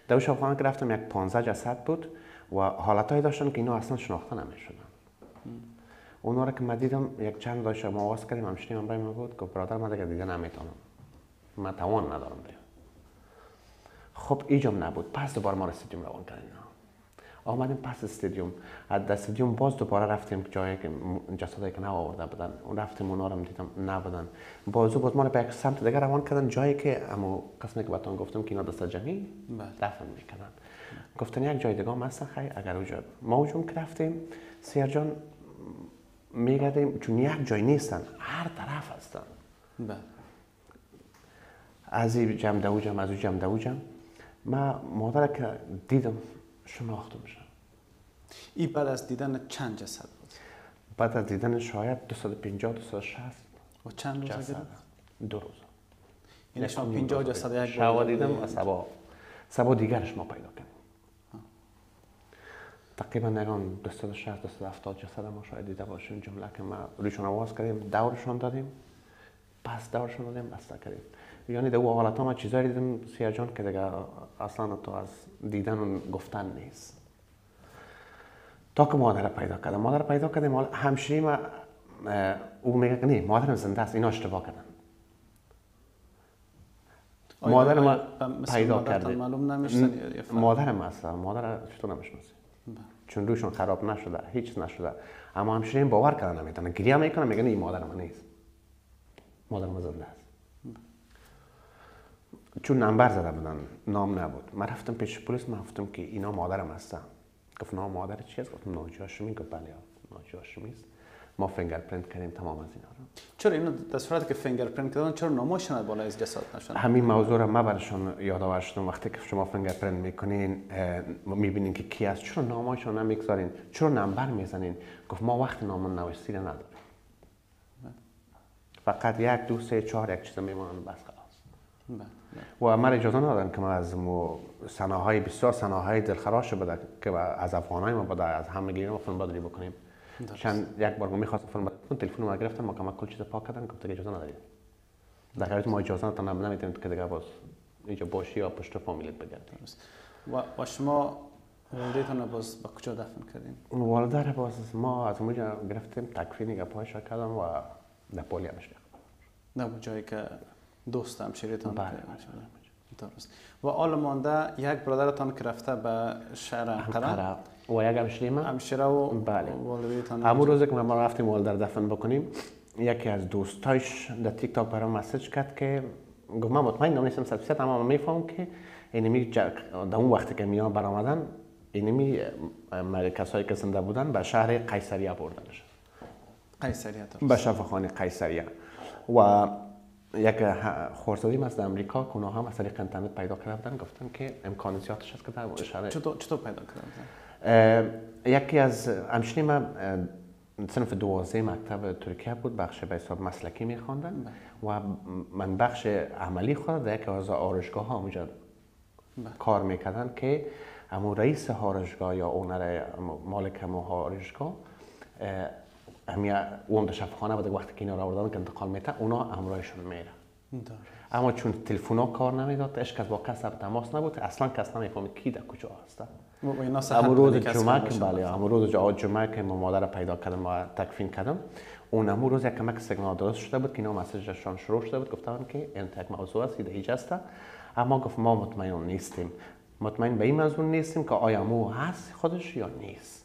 در شفاخانه که رفتم یک 15 جسد بود و حالتایی داشتن که اینا اصلا شناخته نمی‌شدن. اونا را که من دیدم یک چند داشت ما آواز کردیم همشنی من ما بود که برادر من دیگه دیگه نمی‌تونم. من توان ندارم دیگه خب ایجام نبود. پس دوباره ما را استادیوم روان کردیم آمدیم پس استادیوم. از استادیوم باز دوباره رفتیم جایی که جسدایی که آورده بودن. اون رفتیم اونا رو دیدم نبودن. بازو بود ما رو به یک سمت دیگه روان کردن. جایی که اما قسمی که بهتون گفتم که اینا دست جمعی دفن می‌کنن گفتن یک جای دیگه هستن خیلی اگر اوجا ما که رفتیم سیر جان میگردیم. چون یک جای نیستن هر طرف هستن. از این جمع دوجم از اون جمع دوجم. ما مادر که دیدم شناخته میشم این بعد از دیدن چند جسد بود؟ بعد از دیدن شاید 250 260 و چند روز جسد. دو روز. یعنی شما 50 جسد یک شوا دیدم و سبا. سبا دیگرش ما پیدا کردیم. تقریبا نگان 260 270 جسد ما شاید دیده باشیم. جمله که ما رویشون آواز کردیم دورشون دادیم. پس دورشون دادیم بسته کردیم. یعنی در حالت ما چیزایی دیدم سیاه جان که دیگه اصلا تو از دیدن و گفتن نیست. تا که مادر پیدا کردم. مادر پیدا کردیم همشری ما او میگه نه مادرم زنده است اینا اشتباه کردن. مادر ما پیدا کرده. معلوم نمیشتن مادر ما اصلا مادر چطور نمی‌شناسی چون روشون خراب نشده هیچ نشده. اما همشری باور کردن نمی‌تونن گریه می‌کنن میگن این مادر ما نیست. مادر ما زنده است. چون نمبر زده بودن نام نبود. من رفتم پیش پلیس من گفتم که اینا مادرم هستن. گفت نام مادر چی است گفتم ناجی هاشمی گفت بله ناجی هاشمی است. ما fingerprint کردیم تمام از اینا رو. چرا اینا در صورتی که fingerprint کردن چرا نامشون بالا از جسد نشون همین موضوع را ما برشون یادآور شدم وقتی که شما fingerprint می‌کنین می‌بینین که کی است چرا نامشون نمی‌گذارین؟ چرا نمبر می‌زنین؟ گفت ما وقت نام نوشتیده نداریم. فقط یک دو سه چهار یک چیز میمونن بس و من اجازه ندادن که ما از سناهای بسیار سناهای دلخراش بوده که از افغانای ما بوده از همگی ما فیلم برداری بکنیم. چند یک بار می‌خواست فیلم برداری تلفن ما گرفتن ما کمک کل چیز پاک کردن گفت اجازه ندارید در حالی ما اجازه ندادن نمی‌تونیم که دیگه باز اینجا باشی یا پشت فامیلت بگردیم و, و شما والدیتان باز با کجا دفن کردین؟ والده باز ما از اونجا گرفتیم تکفین گپایش کردم و در پولی همش نه جایی که دوست همشیریتان بله درست. و آل مانده یک برادرتان که رفته به شهر انقره و یک همشیری ما همشیره و بله. همون روز که ما رفتیم والدر دفن بکنیم یکی از دوستایش در تیک تاک برام مسیج کرد که گفت من مطمئن نیستم صد فیصد اما من میفهم که اینمی در اون وقتی که میان برآمدن اینمی کسایی که زنده بودن به شهر قیصریه بردنش. قیصریه به شفاخانه قیصریه. و یک خورزادی از امریکا که هم از طریق اینترنت پیدا کرده بودن گفتن که امکان زیادش هست که در اشاره چطور چطور پیدا کردن؟ یکی از همشنی من صنف دوازه مکتب ترکیه بود بخش به حساب مسلکی میخواندن و من بخش عملی خود در یکی از آرشگاه ها اونجا کار می‌کردن که امو رئیس آرشگاه یا اونر مالک امو آرشگاه همین اون در شفاخانه بود وقتی که اینا را آوردن که انتقال میته اونا همراهشون میره اما چون تلفن کار نمی‌داد اش کس با کس در تماس نبود اصلا کس نمی‌فهمید کی در کجا هست اما روز جمعه که بله اما روز جمعه که ما مادر پیدا کردم و تکفین کردم اون امو روز یک کمک سیگنال درست شده بود که اینا مسیجشان شروع شده بود گفتن که این تک موضوع است ایده است اما گفت ما مطمئن نیستیم مطمئن به این موضوع نیستیم که آیا مو هست خودش یا نیست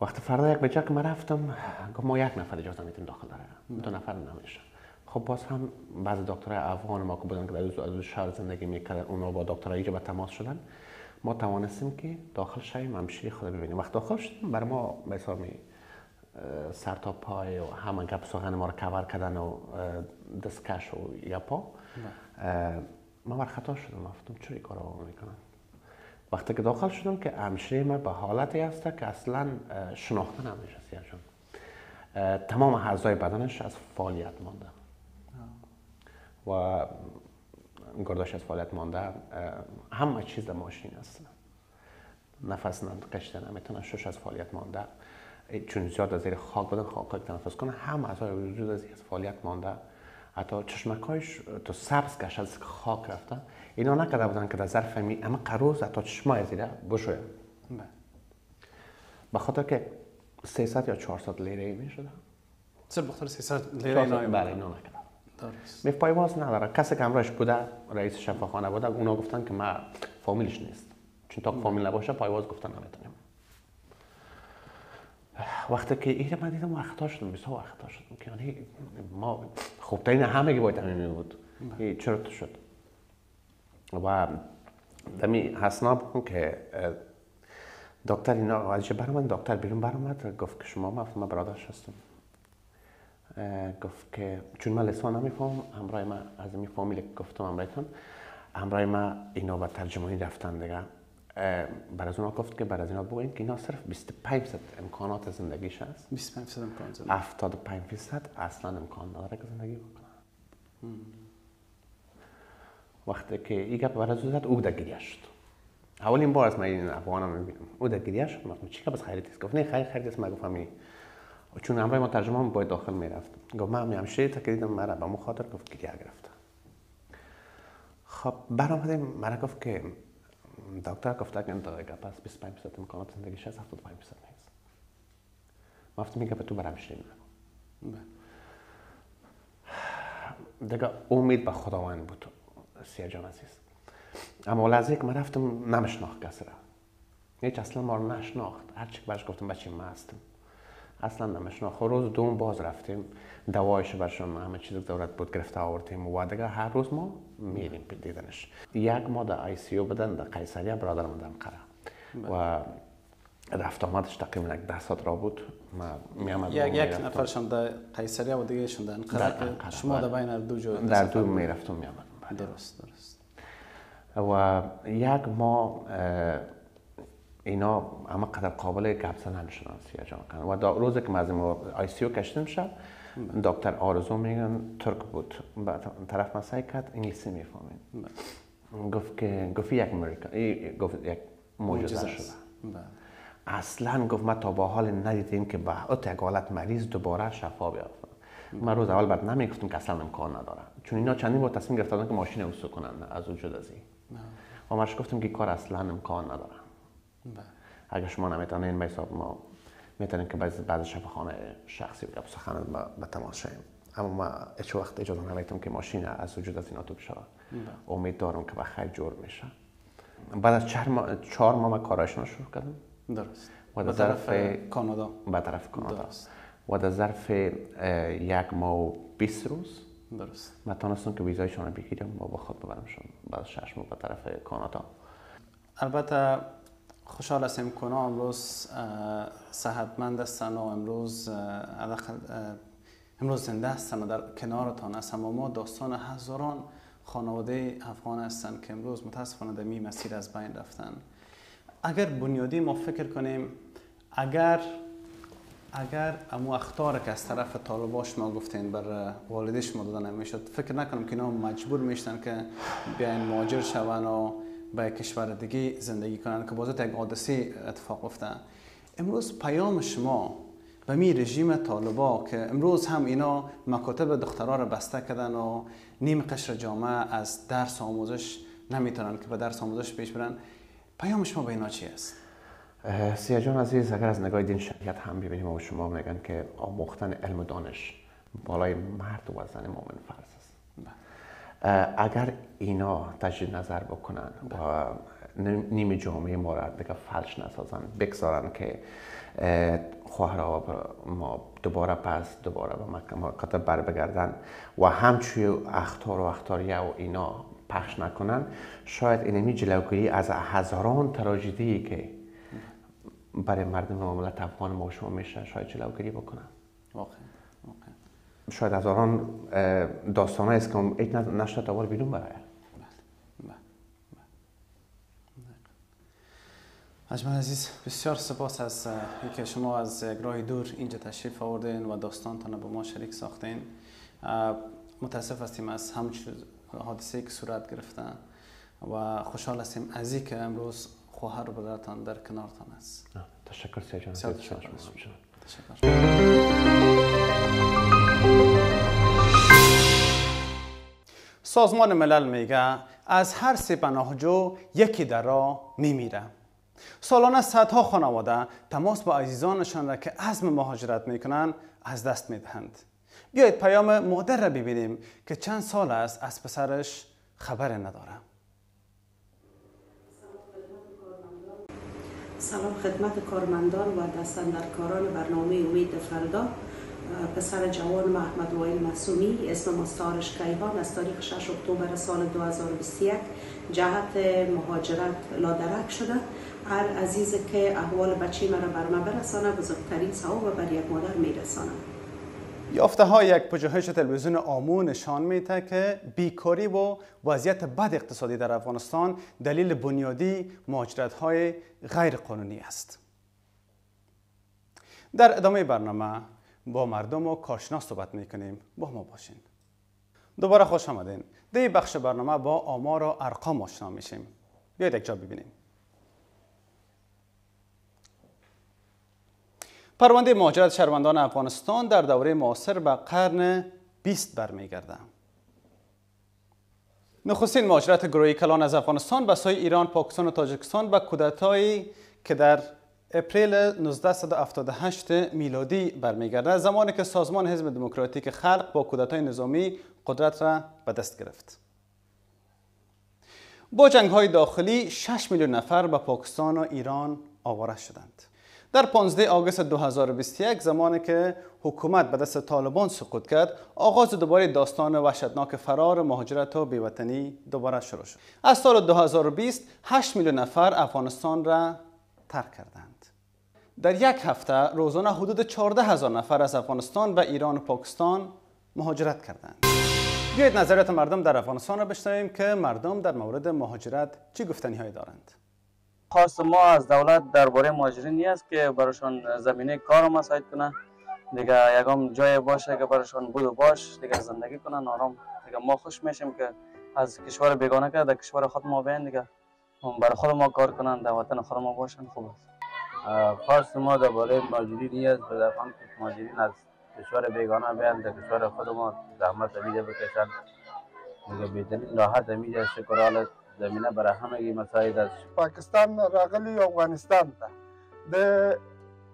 وقتی فردا یک بجا که من رفتم گفت ما یک نفر اجازه می‌تونیم داخل داره. دو نفر نمیشه خب باز هم بعضی دکترای افغان ما که بودن که در دو شهر زندگی می‌کردن اونا با دکترایی که به تماس شدن. ما توانستیم که داخل شویم همشیری خود ببینیم. وقت داخل شدیم بر ما به می سر تا پای و همه گپ سخن ما رو کور کردن و دستکش و یا پا بله. ما بر خطا شدم افتم چرا کارو می‌کنن وقتی که داخل شدم که همشیری ما به حالتی هست که اصلا شناخته نمیشه تمام اعضای بدنش از فعالیت مانده. و گرداش از فعالیت مانده همه چیز در ماشین است. نفس کشیدن نمی‌تونه شش از فعالیت مانده. چون زیاد از زیر خاک بودن خاک تنفس کنه هم اعضای وجود از فعالیت مانده. حتی چشمکایش تو سبز کش از خاک رفته اینا نکرده بودن که در ظرف می اما قروز حتی چشمای زیره بشویم بله. به خاطر که 300 یا 400 لیره می شده چه بخاطر 300 لیره اینا بله اینا نکرده می پایواز نداره کسی که همراهش بوده رئیس شفاخانه بوده اونا گفتن که ما فامیلش نیست چون تا فامیل نباشه پایواز گفتن نمی‌تونیم وقتی که این من دیدم وقتا شدم بسیار وقتا شدم که یعنی ما خب این همه باید همین بود. بله. چرا تو شد. و دمی حسنا بکن که دکتر اینا از برای من دکتر بیرون برامد. گفت که شما ما برادرش هستم. گفت که چون من لسان نمیفهم همراه ما از این فامیل گفتم همراهتون همراه ما اینا به ترجمانی رفتن دیگه. بر از اونا گفت که بر از اینا بگوین که اینا صرف 25 درصد امکانات زندگیش هست. 25 درصد امکانات زندگی. 75 درصد اصلا امکان نداره که زندگی بکنه. وقتی که این گپ بر از زد او گریه شد. اولین بار از من این افغان می‌بینم. او در گریه شد. من چی که بس خیریت گفت نه خیر خیریت است. من گفتم چون همراه ما ترجمه باید داخل می‌رفت گفت من همیشه تا که دیدم مرا. به مخاطر گفت گریه گرفته. خب برآمدیم مرا گفت که دکتر گفته که انتهای گپ است 25 درصد امکانات زندگیش هست 75 درصد نیست ما گفتم میگه به تو برم شیم دیگه امید به خداوند بود سیا جان عزیز اما که من رفتم نمشناخت کسی را هیچ اصلا ما رو نشناخت هرچی برش گفتم بچه ما هستم اصلا نمشناخت روز دوم باز رفتیم دوایش برشون همه چیز دولت بود گرفته آوردیم و دیگه هر روز ما میریم دیدنش. یک ما در آی سی او بدن در قیصریه برادر دم قره و رفت آمدش تقریبا یک ده ساعت را بود. ما می یک یک نفرشان در قیصریه و دیگه شون در انقره شما در بین دو جو در دو می رفتم می درست درست. و یک ما اینا اما قدر قابل گپ زدن شدن سیا جان و روزی که ما از آی سی او کشتیم شد دکتر آرزو میگن ترک بود. طرف مسای کرد انگلیسی می‌فهمید بله. گفت که گفت یک امریکا گفت یک معجزه شده. بله. اصلا گفت ما تا با حال ندیدیم که به یک حالت مریض دوباره شفا بیافته. من روز اول بعد نمی‌گفتم که اصلا امکان نداره. چون اینا چندین بار تصمیم گرفتن که ماشین اوسو کنن از وجود از این. و مرش گفتم که کار اصلا امکان نداره. بله. اگر شما نمی‌تونین به حساب ما می‌تونیم که بعض بعض خانه شخصی یا سخن به تماس شیم اما ما هیچ وقت اجازه نمی‌تونم که ماشین از وجود از اینا تو بشه. امید دارم که بخیر جور میشه. بعد از چهار ماه چهار ماه من کارایشون شروع کردم. درست. و در ظرف کانادا. به طرف کانادا. درست. و در ظرف یک ماه و 20 روز درست. من تونستم که ویزایشون بگیرم و با خود ببرمشون. بعد شش ماه به طرف کانادا. البته خوشحال هستیم که امروز صحتمند هستن و امروز امروز زنده هستن و در کنارتان هستن و ما داستان هزاران خانواده افغان هستند که امروز متاسفانه در می مسیر از بین رفتن. اگر بنیادی ما فکر کنیم اگر اگر امو اختار که از طرف طالباش ما گفتین بر والدش ما دادن نمی‌شد فکر نکنم که اینا مجبور میشتن که بیاین ماجر شون و به کشور دیگه زندگی کنن که بازت یک حادثه اتفاق افته امروز پیام شما به می رژیم طالبا که امروز هم اینا مکاتب دخترها را بسته کردن و نیم قشر جامعه از درس آموزش نمی‌تونن که به درس آموزش پیش برن پیام شما به اینا چی است؟ سیاه جان عزیز اگر از نگاه دین شریعت هم ببینیم و شما میگن که آموختن علم و دانش بالای مرد و زن مؤمن فرض. اگر اینا تجدید نظر بکنن و نیمه جامعه ما را دیگه فلش نسازن بگذارن که خواهر ما دوباره پس دوباره به مکه بر بگردن و همچوی اختار و اختاریه و اینا پخش نکنن شاید اینمی جلوگیری از هزاران تراژدی که برای مردم و ملت افغان ما شما میشه شاید جلوگیری بکنن. واقعا. شاید هزاران داستان است که ایت نشد اول بیرون برای. اجمل عزیز بسیار سپاس از اینکه شما از راه دور اینجا تشریف آوردین و داستانتان با ما شریک ساختین. متاسف هستیم از همچون حادثه که صورت گرفته و خوشحال هستیم از که امروز خواهر و برادرتان در کنارتان است. تشکر سیجان تشکر. سازمان ملل میگه از هر سه پناهجو یکی در راه میمیره. سالانه صدها خانواده تماس با عزیزانشان را که عزم مهاجرت می‌کنند از دست می‌دهند. بیایید پیام مادر را ببینیم که چند سال است از پسرش خبر نداره. سلام خدمت کارمندان و دستندرکاران برنامه امید فردا. پسر جوان محمد وائل مسومی اسم مستعارش کیهان از تاریخ 6 اکتبر سال 2021 جهت مهاجرت لادرک شده. هر عزیز که احوال بچه مرا بر ما برسانه بزرگترین ثواب بر یک مادر میرسانه یافته های یک پژوهش تلویزیون آمو نشان میده که بیکاری و وضعیت بد اقتصادی در افغانستان دلیل بنیادی مهاجرت های غیر قانونی است. در ادامه برنامه با مردم و کارشناس صحبت می‌کنیم با ما باشین. دوباره خوش آمدین. در بخش برنامه با آمار و ارقام آشنا میشیم. بیاید یک جا ببینیم. پرونده مهاجرت شهروندان افغانستان در دوره معاصر به قرن 20 برمیگرده. نخستین مهاجرت گروهی کلان از افغانستان به سوی ایران، پاکستان و تاجیکستان به کودتایی که در اپریل 1978 میلادی برمیگرده زمانی که سازمان حزب دموکراتیک خلق با کودتای نظامی قدرت را به دست گرفت. با جنگ های داخلی 6 میلیون نفر به پاکستان و ایران آواره شدند. در 15 آگوست 2021 زمانی که حکومت به دست طالبان سقوط کرد آغاز دوباره داستان وحشتناک فرار مهاجرت و بیوطنی دوباره شروع شد از سال 2020 8 میلیون نفر افغانستان را ترک کردند در یک هفته روزانه حدود 14 هزار نفر از افغانستان به ایران و پاکستان مهاجرت کردند. بیایید نظریات مردم در افغانستان را بشنویم که مردم در مورد مهاجرت چی گفتنی هایی دارند. خواست ما از دولت درباره مهاجرین نیست که براشون زمینه کار مساعد کنه. دیگه یکم جای باشه که براشون بود باش دیگه زندگی کنن آرام دیگه ما خوش میشیم که از کشور بیگانه که کشور خود ما بیان دیگه. برای خود ما کار کنن در وطن خود ما باشن خوب خواست ما درباره مهاجرین نیست به دفعه که مهاجرین از کشور بیگانه بیان در کشور خود ما زحمت امیده بکشن دیگه بهترین راحت امیده شکر زمینه برای همه مساعد است؟ پاکستان راغلی افغانستان ته. د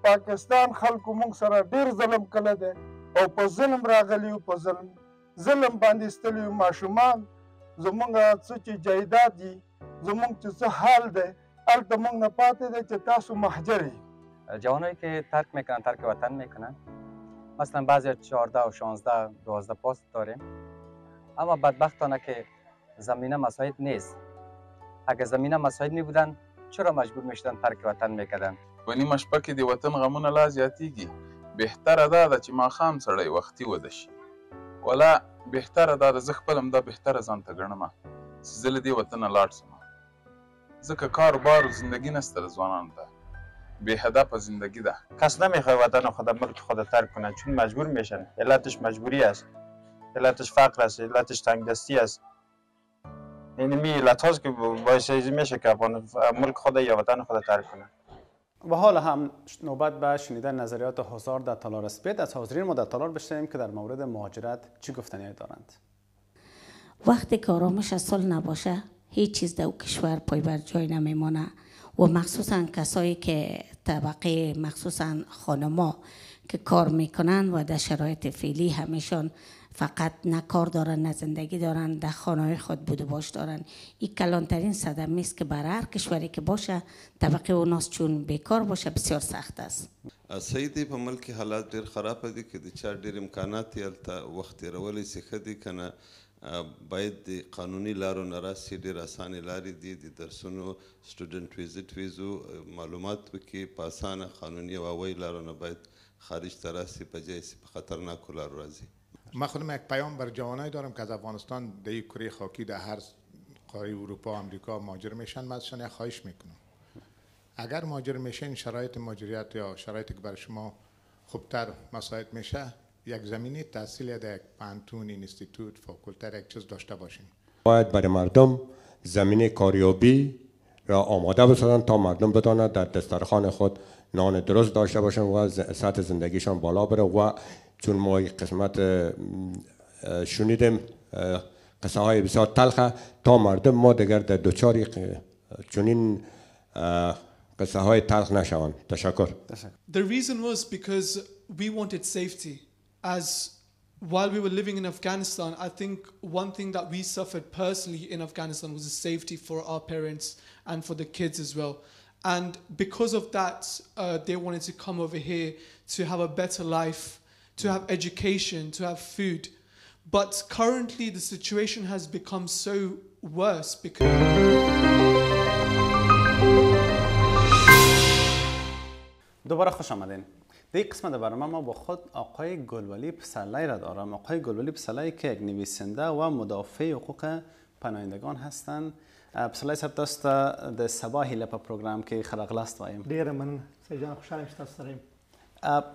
پاکستان خلکو موږ سره ډیر ظلم کړی دی او په ظلم راغلی په ظلم ظلم باندې ستلی ماشومان. زمونږ څه چې جایداد دي زمونږ چې څه حال دی هلته موږ نه پاتې دی چې تاسو محجر جوانایی که ترک میکنن ترک وطن میکنن مثلا بعضی 14 و 16 12 پاست داریم اما بدبختانه که زمینه مساعد نیست اگه زمینه مساعد می بودن چرا مجبور میشدن ترک وطن میکردن په نیمه شپه کې د وطن غمونه لا زیاتیږي بهتره دا ده چې ماښام سړی وختي وده شي ولا بهتره دا ده زه خپل همدا بهتره ځان ته ګڼم چې زه له دې وطنه لاړ شم ځکه کار بار و زندگی نسته د ځوانانو ته. بی هدف زندگی ده. کس نمی‌خواد وطن خود ملک خود ترک کنه چون مجبور میشن. علتش مجبوری است. علتش فقر است علتش تنگ دستی است. این می علت که باعث میشه که ملک خود یا وطن خود ترک کنه. و حال هم نوبت به شنیدن نظریات هزار در تالار است از حاضرین ما در تالار بشنویم که در مورد مهاجرت چی گفتنی دارند. وقتی که آرامش از سال نباشه. هیچ چیز در کشور پای بر جای نمیمانه و مخصوصا کسایی که طبقه مخصوصا خانما که کار می‌کنن و در شرایط فعلی همیشان فقط نه کار دارن نه زندگی دارن در خانه خود بود باش دارن این کلانترین صدمه است که بر هر کشوری که باشه طبقه اوناس چون بیکار باشه بسیار سخت است. سیدی په ملک حالات ډیر خراب دي که د چا ډیر امکانات یې هلته وخت تېرولی سي ښه دي که باید د قانوني لارو نه راسي ډېر اسانې لارې دي د درسونو student visit ویزو معلومات وکړي په اسانه قانوني او هوایي لارو نه باید خارج ته راسي په جای سي په خطرناکو لارو راځي. من خودم یک پیام بر جوانایی دارم که از افغانستان در یک کره خاکی در هر قاره اروپا و امریکا مهاجر میشن من ازشان یک خواهش میکنم. اگر مهاجر میشین شرایط مهاجریت یا شرایطی که برای شما خوبتر مساعد میشه یک زمینی تحصیل در یک پانتون اینستیتوت فاکولتر یک چیز داشته باشین. باید برای مردم زمینه کاریابی را آماده بسازن تا مردم بدانند در دسترخان خود نان درست داشته باشن و سطح زندگیشان بالا بره و چون ما قسمت شنیدیم قصه های بسیار تلخه تا مردم ما دیگر در دوچاری چنین قصه های تلخ نشوند. تشکر. The reason was because we wanted safety. as while we were living in Afghanistan I think one thing that we suffered personally in Afghanistan was the safety for our parents and for the kids as well and because of that uh, they wanted to come over here to have a better life to have education, to have food. But currently, the situation has become so worse because. دوباره خوش آمدین در این قسمت برنامه ما با خود آقای گلولی پسرلای را دارم. آقای گلولی پسرلای که یک نویسنده و مدافع حقوق پناهندگان هستند پسرلای سر تاسو ته د سبا هیله په پروګرام کې خلغلاست وایم ډیره من سجان خوشاله یم تاسو سره یم.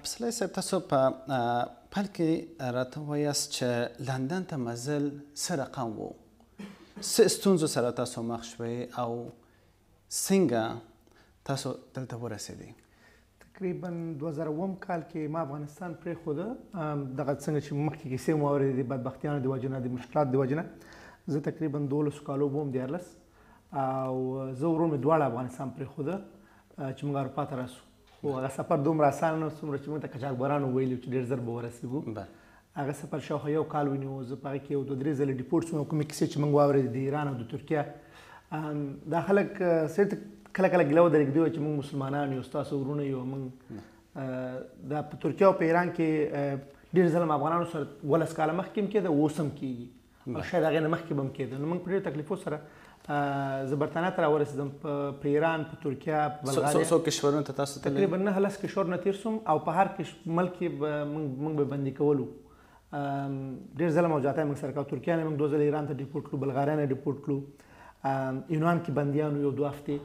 پسرلای صاحب تاسو په پیل کې راته وایاست چې لندن ته مزل څه رقم و څه ستونزو سره تاسو مخ شوئ او څنګه تاسو دلته ورسېدئ تقریبا 2009 کال کې ما افغانستان پرې خود دغه څنګه چې مخکې کیسې مو اورېدې بدبختیانو د وجه نه د مشکلات د وجه نه زه تقریبا دولس کالو بوم دیارلس او زه ورور مې دواړه افغانستان پرې خود چې موږ اروپا ته راسو. خو هغه سفر دومره اسانه نه څومره چې موږ ته قاچاقبرانو ویلي چې ډېر زر به ورسېږو. هغه سفر شاوخوا یو کال ونیو زه په هغه کې یو دوه درې ځله deport شوم کومې کیسې چې موږ واورېدې د ایران او د ترکیه. دا خلک صرف کله کله ګیله ودرېږدي چې موږ مسلمانان یو ستاسو ورونه یو موږ دا په ترکیه او په ایران کې ډېر ځله افغانانو سره ولس کاله مخکې کېده اوس هم کېږي او شاید هغې نه مخکې به هم کېده نو موږ په ډېرو تکلیفو سره زه برتانیا ته راورسېدم په ایران په ترکیه په بلغاریا څو کشورونو ته تاسو تقریبا نه لس کشورونه تېر سوم او په هر ملک کې به موږ به بندي کولو ډېر ځله موجاته موږ سره کړو ترکیه نه موږ دوه ځله ایران ته deport کړو بلغاریا نه deport کړو یونان کې بندیانو یو دوه هفتې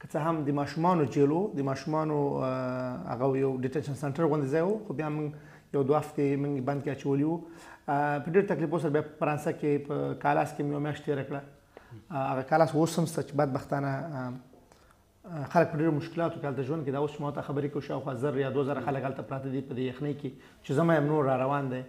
که څه هم د ماشومانو جیلو د ماشومانو هغه یو detention centre غوندې ځای و خو بیا موږ یو دوه هفتې موږ بند کې اچولي وو. په ډېر تکلیفو سره بیا فرانسه کې په کالاس کې مې یو میاشت تېره کړه. هغه کالاس اوس هم شته چې بدبختانه خلک په ډېرو مشکلاتو کې هلته ژوند کوي دا اوس چې ما ته خبرې کوو شاوخوا زر یا دوه زره خلک هلته پراته دي په دې یخنۍ کې چې زما یم نور را روان دی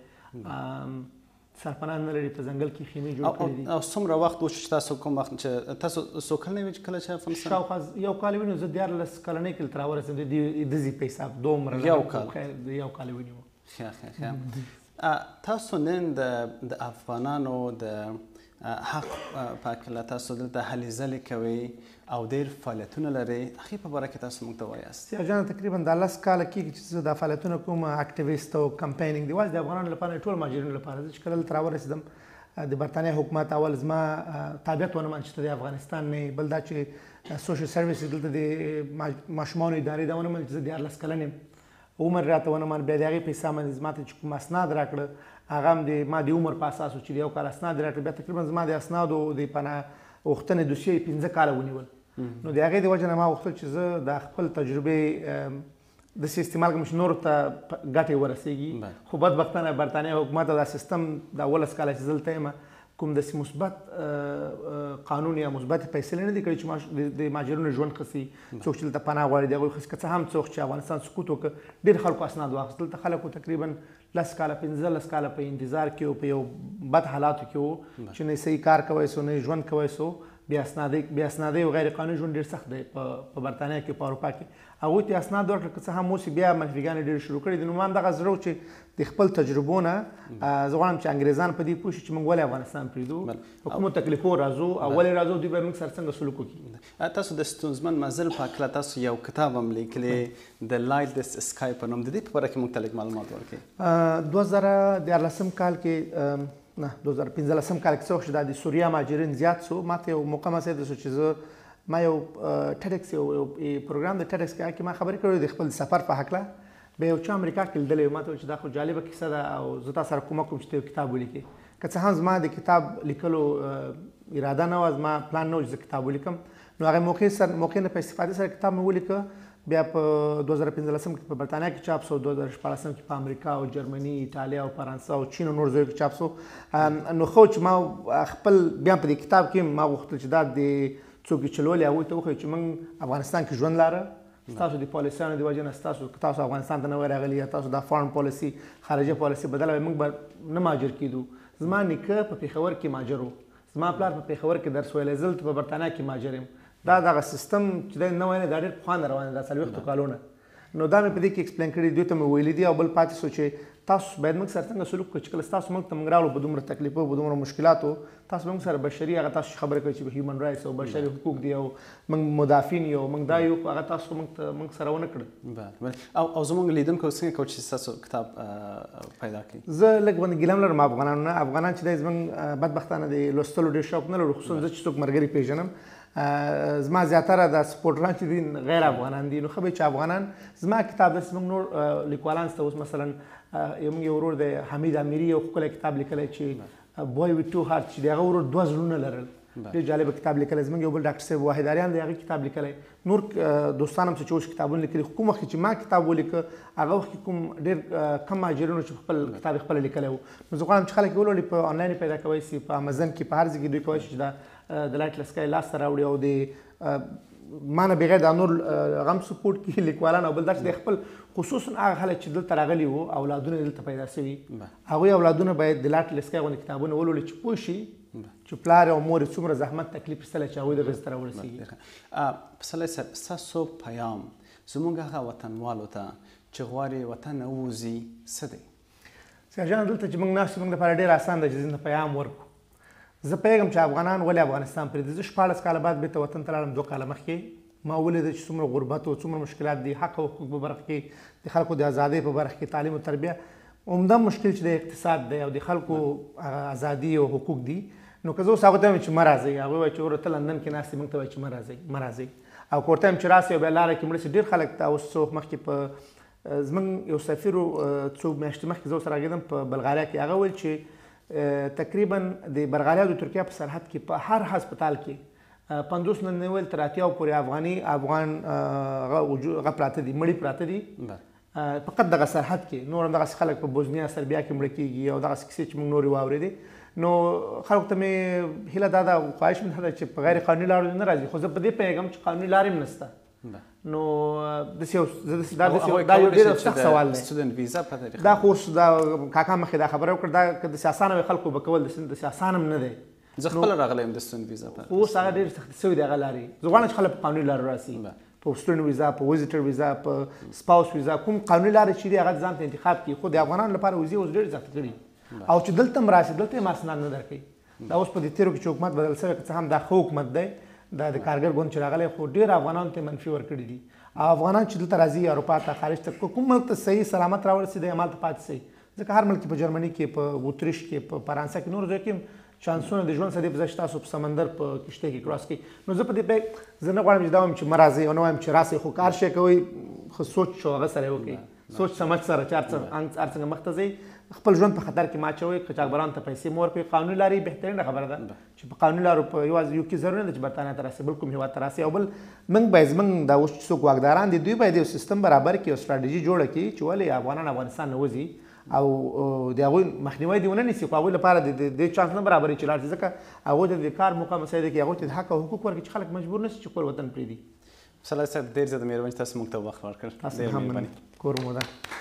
سرپناه نه لري په ځنګل کې خیمې جوړ کړي دي او څومره وخت وشو چې تاسو کوم وخت چې تاسو څو کلنې وې چې کله چې افغانستان شاوخوا یو کال ونیو زه دیارلس کلنۍ کې تر ورسېدم د دزي په حساب دوه عمر یو کال. یو کال ونیو. ښه ښه تاسو نن د افغانانو د حق پاکله تاسو دلته هلې ځلې کوي او ډېر فعالیتونه لري هغې په باره کې تاسو موږ ته وایاست. سیاه جان تقریبا دا لس کاله کېږي چې زه دا فعالیتونه کوم activist او campaigning دی یوازې د افغانانو لپاره ټول مهاجرینو لپاره چې کله دلته راورسېدم د برتانیا حکومت اول زما تابعیت ونه من چې د افغانستان نه بل دا چې social service دلته د ماشومانو ادارې دا ونه من چې زه دیارلس کلن یم. عمر راته ونه من بیا د هغې پیسې باندې زما ته چې کوم اسناد راکړه هغه د ما د عمر په اساس چې یو کال اسناد راکړه. بیا تقریبا زما د اسنادو د پناه غوښتنې دوسیې پنځه کاله ونیول نو د هغې د وجه نه ما غوښتل چې زه د خپل تجربې د استعمال کوم چې نور ته ګټې ورسیږي. خو بدبختانه برتانیا حکومت دا سیستم د ولس کاله چې دلته یم کوم د مثبت قانون یا مثبت فیصله نه دي کړې چې د ماجرونو ژوند خسي څوک چې دلته پناه غواړي دغه خس که هم څوک چې افغانستان سقوط وکړ ډېر خلکو اسناد واخیستل ته خلکو تقریبا لس کاله پنځه لس کاله په انتظار کې او په یو بد حالاتو کې چې نه صحیح کار کوي سو نه ژوند کوي سو بې اسنادي بې اسنادي او غیر قانوني ژوند ډیر سخت دی په برتانیا کې په اروپا کې. هغوی ته اسناد ورکړل که څه هم اوس بیا منفیګانې ډېر شروع کړي دي. نو ما هم دغه زړه چې د خپل تجربو نه زه غواړم چې انګریزان په دې پوه شي چې موږ ولې افغانستان پرېږدو. په کومو تکلیفو راځو او ولې راځو دوی به موږ سره څنګه سلوک وکړي تاسو د ستونزمن مزل په کله تاسو یو کتاب هم لیکلی The Lightless Sky په نوم. د دې په اړه کې موږ معلومات ورکړئ. 2014 کال کې نه 2015 کال کې څو شو د سوریا ماجرین زیات سو ماته یو موقع ما سره چې زه ما یو TEDx یو پروګرام د TEDx کې ما خبرې کړې د خپل سفر په حق له به یو چا امریکا کې لیدلې ما ته چې دا خو جالبه کیسه ده او زه تاسو سره کوم کوم چې کتاب ولیکي که څه هم زما د کتاب لیکلو اراده نه و زما پلان نه و چې کتاب ولیکم نو هغه موقع سره موقع نه په استفاده سره کتاب مې ولیکه بیا په 2015 کې په برتانیا کې چاپ شو 2014 کې په امریکا او جرمني ایتالیا او فرانسه او چین او نور ځایو کې چاپ شو. نو خو چې ما خپل بیا په دې کتاب کې ما غوښتل چې دا د څوک چې چلول هغه ته وخی چې موږ افغانستان کې ژوند لاره تاسو د پالیسیانو د وجه نه تاسو تاسو افغانستان ته نه راغلي تاسو د foreign policy خارجه پالیسی بدله موږ نه ماجر کیدو. زما نیکه په پیښور کې ماجر زما پلار په پیښور کې درس ویل زلت په برتانیا کې ماجر دا دغه سیستم چې د نو نه دا ډېر خوان روان دي څلوي کالونه. نو دا مې په دې کې explain کړی دوی ته مې ویلي دي او بل پاتې سوچې تاسو باید موږ سره څنګه سلوک کوئ چې کله تاسو موږ ته موږ راغلو په دومره تکلیفو په دومره مشکلاتو تاسو موږ سره بشري هغه تاسو خبره کوي چې human rights او بشري حقوق دی او موږ مدافعین یو موږ دا یو هغه تاسو موږ موږ سره ونه کړ بله او او زموږ لیدونکو څنګه کوي چې تاسو کتاب پیدا کړئ زه لږ باندې ګلم لرم افغانانو نه. افغانان چې د زمون بدبختانه د لوستلو ډېر شوق نه لري خصوصا چې څوک مرګري پیژنم زما زیاتره د supporter ان چې دي غیر افغانان دي. نو خو به چې افغانان زما کتاب د سمون نور لیکوالان ست اوس مثلا یو یو ورور د حمید امیری یو خپل کتاب لیکلی چې Boy with Two Hearts چې دغه ورور دوه زړونه لرل. ډېر جالب کتاب لیکلی زموږ یو بل ډاکټر صاحب واحداریان دی هغه کتاب لیکلی. نور دوستان هم چې اوس کتابونه لیکلي کوم وخت چې ما کتاب ولیکه هغه وخت کوم ډېر کم ماجرونو چې خپل کتاب خپل لیکلی وو نو زه غواړم چې خلک ولولي په آنلاین پیدا کوي سي په امازون کې په هر ځای کې دوی کوي چې دا The Lightless Sky لاس راوړي او د مانه بغیر د نور غم سپورټ کې لیکوالان او بل درس د خپل خصوصا هغه خلک چې دلته راغلي وو اولادونه دلته پیدا شوي هغه اولادونه باید د لاټ لسکای غو کتابونه ولولي چې پوه شي چې پلار او مور څومره زحمت تکلیف سره چې هغه د غزتره ورسیږي په سلای سره ساسو پیام زمونږ هغه وطنوالو ته چې غواړي وطن اوزي دی؟ سرجان دلته چې موږ ناست موږ لپاره ډېر اسان دی چې پیام ورکو زه پیغام چې افغانان ولې افغانستان پرې زه شپاړس کاله بعد بیرته وطن ته لاړم دوه کاله مخکې. ما ولید چې څومره غربت او څومره مشکلات دي حق او حقوق په برخه کې د خلکو د ازادۍ په برخه کې تعلیم او تربیه. عمده مشکل چې د اقتصاد دی او د خلکو ازادي او حقوق دي. نو که زه اوس هغه ته چې مرزي هغه وایي چې ورته لندن کې ناست موږ ته وایي چې مرزي مرزي او کوړته چې راسي بیا لار کې مړ ډیر خلک ته اوس څو مخکې په زمون یو سفیر څو میاشتې مخکې زه سره غیدم په بلغاریا کې. هغه ول چې تقریبا د برغالیا د ترکیه په سرحد کې په هر هسپتال کې 50 نن نیول تر اتیا پورې افغاني افغان غ پراته دي مړی پراته دي. فقط دغه سرحد کې. نور دغه خلک په بوزنیا سربیا کې مړ کیږي او دغه کیسې چې موږ نوري واورېدي نو خلکو ته مې هیله دا ده خواهش مې ده چې په غیر قانوني لارو نه راځي. خو زه په دې پیغام چې قانوني لارې هم نشته نو د سیو دا دا یو ډیر سخت سوال دی سټوډنټ ویزا په طریقه دا خو دا کاکا مخې دا خبره وکړه دا د سیاسانو خلکو به کول د سیاسانم نه دی زه خپل راغلم د student visa په اوس هغه ډیر سخت سوی دی غلاري زه غواړم چې خلک په قانوني لار راسي په student visa په visitor visa په spouse visa کوم قانوني لار چې دی هغه ځان ته انتخاب کړي خو د افغانانو لپاره وزي اوس ډیر زیات کړي او چې دلته مراسي دلته اسناد نه درکې دا اوس په دې تیرو کې حکومت بدل شوی که هم دا خو حکومت دی دا د کارګر ګوند چې راغلی خو ډیر افغانانو ته منفي ورکړي دي. افغانان چې دلته راځي اروپا ته خارج ته کوم ملک ته صحیح سلامت راورسي د عمل ته پاتې شي ځکه هر ملک په جرمني کې په اتریش کې په فرانسه کې نور ځای کې چانسونه د ژوند سره په تاسو په سمندر په کشته کې کراس کې. نو زه په دې په زه نه غواړم چې دا وایم چې مرزي او نه وایم چې راسي خو کار شي کوي خو سوچ شو هغه سره وکي سوچ سمج سره چار څنګه مخته ځي خپل ژوند په خطر کې ما چوي قاچاقبران ته پیسې مور کوي قانوني لارې بهترینه خبره ده؟ چې په قانوني لارو په یوازې یو کې ضروري ده چې برتانیا ته راسي بل کوم هیواد ته راسي. او بل موږ باید موږ دا اوس څوک واکداران دي دوی باید یو سیستم برابر کړي او ستراتیژي جوړه کړي چې ولې افغانان افغانستان نه وځي او د هغوی مخنیوي دی ونه نیسي خو هغوی لپاره د دې چانس نه برابرې چې لاړ شي. ځکه هغوی ته د کار موقع مسایده کې هغوی ته د حق او حقوق ورکړي چې خلک مجبور نه شي چې خپل وطن پرېږدي. صلی صاحب ډېر زیاته مهرباني تاسو موږ ته وخت ورکړ. ډېر مهرباني. کور مو ده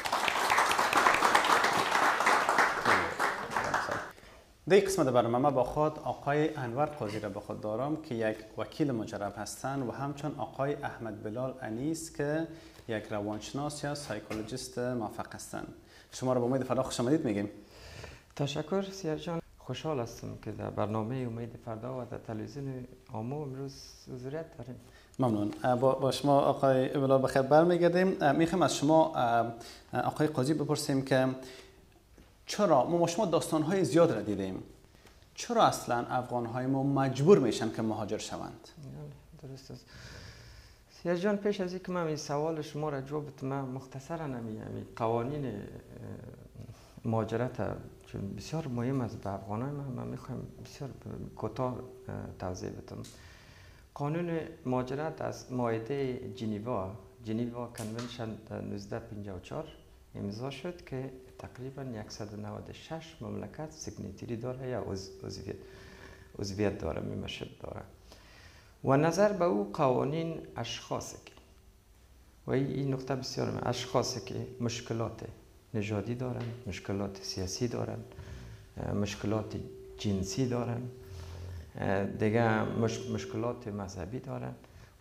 در قسمت برنامه ما با خود آقای انور قاضی را به خود دارم که یک وکیل مجرب هستند و همچون آقای احمد بلال انیس که یک روانشناس یا سایکولوژیست موفق هستند. شما را به امید فردا خوش آمدید میگیم. تشکر سیار جان. خوشحال هستم که در برنامه امید فردا و در تلویزیون آمو امروز حضوریت داریم. ممنون. با, با شما آقای بلال بخیر برمیگردیم. می‌خوایم از شما آقای قاضی بپرسیم که چرا ما شما داستان های زیاد را دیدیم؟ چرا اصلا افغان های ما مجبور میشن که مهاجر شوند؟ درست است. سیار جان پیش از اینکه من این سوال شما را جواب من مختصرا نمی قوانین مهاجرت چون بسیار مهم است به افغان های من می‌خوایم بسیار کوتاه توضیح بدم. قانون مهاجرت از مایده جنیوا جنیوا کنونشن 1954 امضا شد که تقریبا 196 مملکت سیگنیتری داره یا عضویت عضویت داره میمشد داره و نظر به او قوانین اشخاصی که و این نقطه بسیار مهم اشخاصی که مشکلات نژادی دارن مشکلات سیاسی دارن مشکلات جنسی دارن دیگه مشکلات مذهبی دارن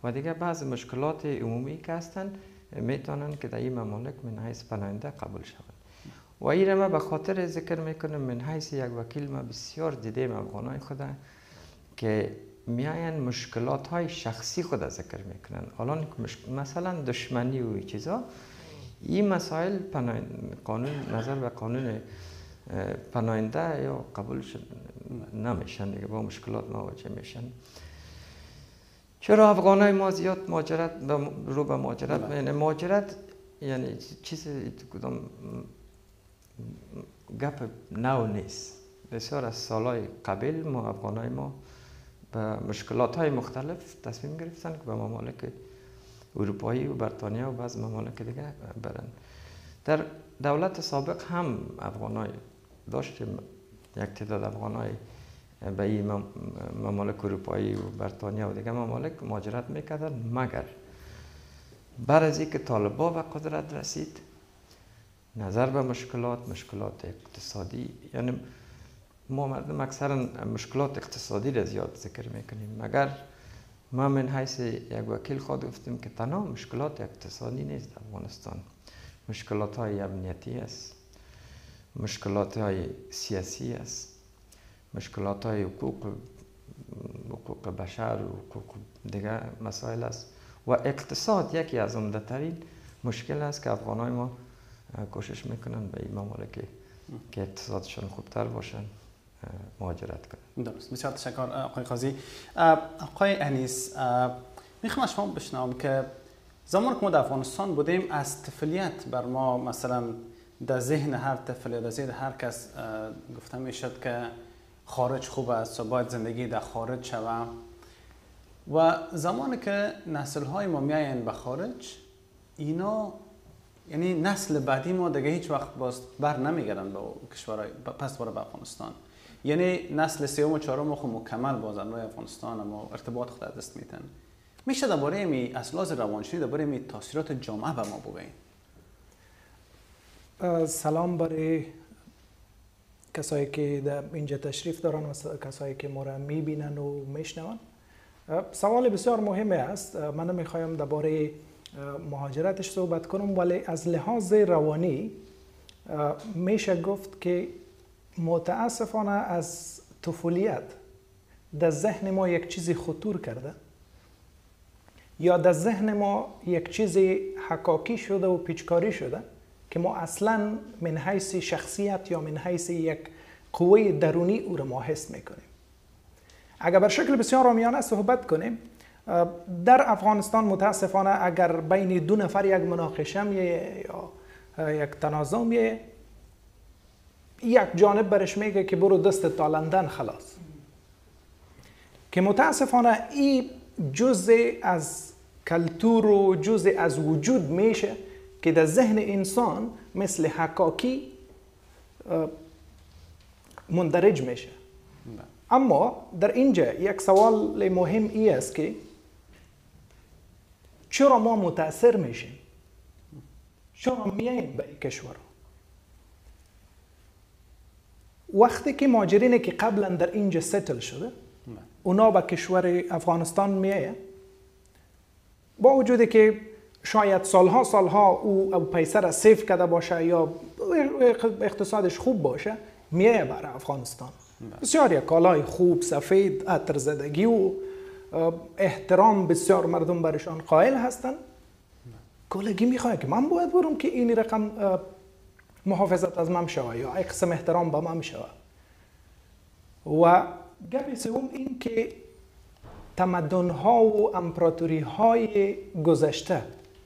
و دیگه بعض مشکلات عمومی که هستن می‌تونن که در این ممالک من حیث پناهنده قبول شوند. و این ما به خاطر ذکر می‌کنم من حیث یک وکیل ما بسیار دیدیم افغانای خدا که میاین مشکلات های شخصی خود ذکر می‌کنن الان مثلا دشمنی و چیزا این مسائل قانون نظر به قانون پناهنده یا قبول نمیشن دیگه با مشکلات مواجه میشن. چرا افغان های ما زیاد ماجرت رو به ماجرت میینه ماجرت یعنی چیز کدام؟ گپ نو نیست. بسیار از سالهای قبل ما افغان های ما به مشکلات های مختلف تصمیم گرفتن که به ممالک اروپایی و بریتانیا و بعض ممالک دیگه برن. در دولت سابق هم افغانای داشتیم. یک تعداد افغانای به این ممالک اروپایی و بریتانیا و دیگه ممالک مهاجرت می‌کردن مگر بعد از اینکه طالبا به قدرت رسید نظر به مشکلات مشکلات اقتصادی یعنی ما مردم اکثرا مشکلات اقتصادی را زیاد ذکر می‌کنیم مگر ما من حیث یک وکیل خود گفتیم که تنها مشکلات اقتصادی نیست افغانستان مشکلات های امنیتی است مشکلات های سیاسی است مشکلات های حقوق حقوق بشر و حقوق دیگر مسائل است. و اقتصاد یکی از عمده ترین مشکل است که افغان های ما کوشش می‌کنن به این ممالک که اقتصادشان خوبتر باشن مهاجرت کنن. درست. بسیار تشکر آقای قاضی. آقای انیس می‌خوام از شما بشنوم که زمان که ما در افغانستان بودیم از طفلیت بر ما مثلا در ذهن هر طفل یا در ذهن هر کس گفته می‌شد که خارج خوب است و باید زندگی در خارج شوم. و زمانی که نسل های ما میاین به خارج اینا یعنی نسل بعدی ما دیگه هیچ وقت باز بر نمیگردن به کشورهای پس بار به افغانستان. یعنی نسل سوم و چهارم خو مکمل بازن روی افغانستان اما ارتباط خود دست میتن میشه درباره می از لحاظ روانشنی درباره می تاثیرات جامعه به ما بگین سلام برای کسایی که در اینجا تشریف دارن و کسایی که ما را می‌بینن و میشنون. سوال بسیار مهمه است. من نمی‌خوایم درباره مهاجرتش صحبت کنم. ولی از لحاظ روانی میشه گفت که متاسفانه از طفولیت در ذهن ما یک چیزی خطور کرده یا در ذهن ما یک چیزی حکاکی شده و پیچکاری شده. که ما اصلا من حیث شخصیت یا من حیث یک قوه درونی او را ما حس می‌کنیم. اگر بر شکل بسیار رامیانه صحبت کنیم در افغانستان متاسفانه اگر بین دو نفر یک مناقشه یا یک تنازع یک جانب برش میگه که برو دست تا لندن خلاص. که متاسفانه این جزء از کلتور و جزء از وجود میشه که در ذهن انسان مثل حکاکی مندرج میشه. اما در اینجا یک سوال مهم ای است که چرا ما متاثر میشیم؟ چرا میاییم به این کشور؟ وقتی که ماجرینه که قبلا در اینجا ستل شده اونا به کشور افغانستان میایه با وجودی که شاید سالها سالها او او پیسه را سیف کرده باشه یا اقتصادش خوب باشه میایه برای افغانستان. بسیار یک کالای خوب سفید عطر زدگی و احترام بسیار مردم برشان قائل هستن کلگی می‌خواه که من باید برم که این رقم محافظت از من شوه یا یک قسم احترام به من شوه و گپ سوم این که تمدن ها و امپراتوری های گذشته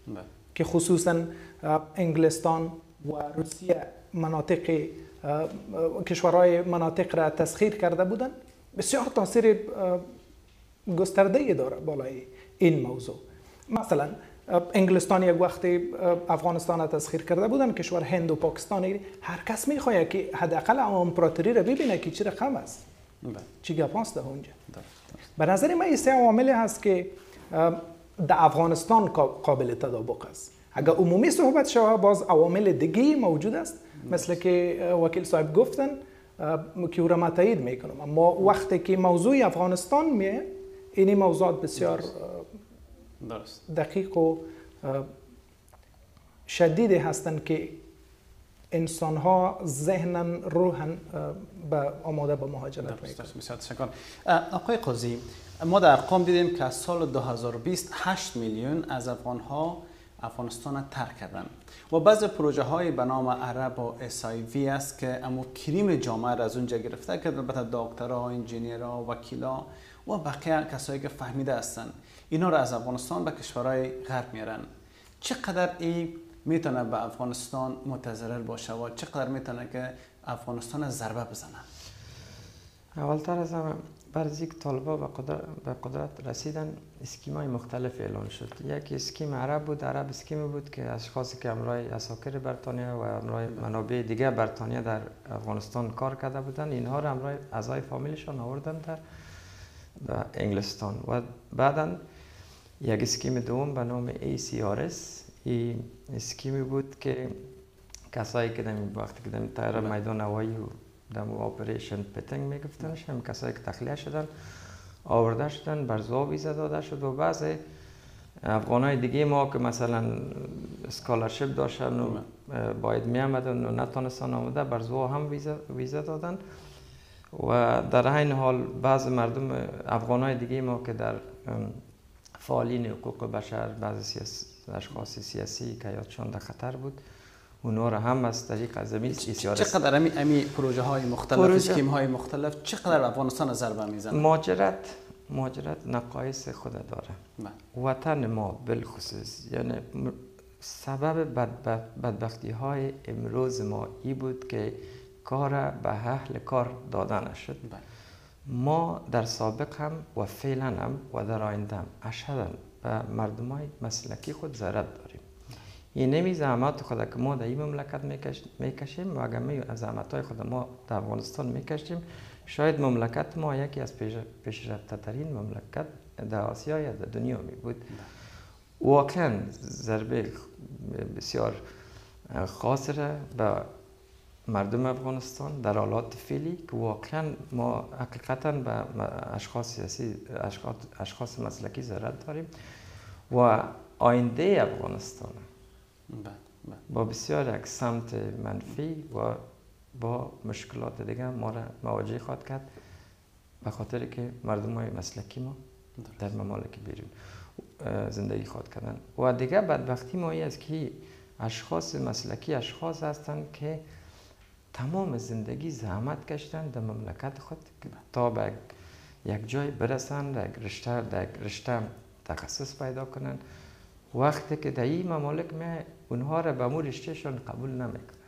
بله. که خصوصا انگلستان و روسیه مناطق کشورهای مناطق را تسخیر کرده بودند بسیار تاثیر گسترده داره بالای این موضوع. مثلا انگلستان یک وقتی افغانستان را تسخیر کرده بودن کشور هند و پاکستان هر کس می‌خواد که حداقل امپراتوری را ببینه که چه رقم است. بله. چی گپ است اونجا. به نظر من این سه عوامل هست که در افغانستان قابل تطابق است. اگر عمومی صحبت شود باز عوامل دیگه موجود است. مثل که وکیل صاحب گفتن که او را ما تایید میکنم. اما وقتی که موضوع افغانستان میه این موضوعات بسیار دقیق و شدید هستند که انسان ها ذهنا روحا به آماده به مهاجرت میکنند. بسیار تشکر. آقای قاضی ما در ارقام دیدیم که از سال 2020 8 میلیون از افغان ها افغانستان ترک کردن و بعض پروژه های به نام عرب و وی است که امو کریم جامعه را از اونجا گرفته که البته دکترها انجینیرها وکیلا و بقیه کسایی که فهمیده هستن اینا را از افغانستان به کشورهای غرب میارن چقدر این می‌تونه به افغانستان متضرر باشه و چقدر می‌تونه که افغانستان ضربه بزنه؟ اولتر از همه بعد از یک طالبا به قدرت, رسیدن اسکیم های مختلف اعلان شد. یک اسکیم عرب بود عرب اسکیم بود که اشخاصی که امرای اساکر برطانیا و امرای منابع دیگه برطانیا در افغانستان کار کرده بودن. اینها را امرای اعضای فامیلشان آوردن در, انگلستان. و بعدا یک scheme دوم به نام ACRS این scheme ی بود که کسایی که در وقتی که در تایر میدان هوایی در Operation Pitting میگفتنش هم کسایی که تخلیه شدن آورده شدن بر ازوا ویزا داده شد و بعض افغانای دیگه ما که مثلا scholarship داشتن و باید می آمدن و نتانستان آمده بر هم ویزا, ویزا دادن. و در این حال بعض مردم افغانای دیگه ما که در فعالین حقوق بشر بعض سیاس اشخاص سیاسی که یادشان در خطر بود اونا را هم از طریق از زمین چقدر امی, امی پروژه های مختلف پروژه... اسکیم های مختلف چقدر افغانستان ضربه می‌زنه؟ ماجرت ماجرت نقایص خود داره. بله. وطن ما بالخصوص یعنی سبب بدبختی های امروز ما ای بود که کار به اهل کار داده نشد بله. ما در سابق هم و فعلا هم و در آینده هم اشهدن به مردم های مسلکی خود ضرر داریم. این نمی زحمات خود که ما در این مملکت می‌کشیم و اگر می زحمت های خود ما در افغانستان می‌کشیم شاید مملکت ما یکی از پیشرفته ترین مملکت در آسیا یا در دنیا می بود واقعا ضربه بسیار خاصره به مردم افغانستان در حالات فعلی که واقعا ما حقیقتا به اشخاص سیاسی اشخاص, اشخاص مسلکی ضرورت داریم و آینده افغانستان بله، بله. با بسیار یک سمت منفی و با مشکلات دیگه ما را مواجه خواهد کرد به خاطر که مردم های مسلکی ما در ممالک بیرون زندگی خواهد کردن. و دیگه بدبختی ما است که اشخاص مسلکی اشخاص هستند که تمام زندگی زحمت کشتن در مملکت خود تا به یک جای برسن در یک رشته در یک رشته تخصص پیدا کنن. وقتی که در این ممالک می اونها را به مو رشتهشان قبول نمی‌کنن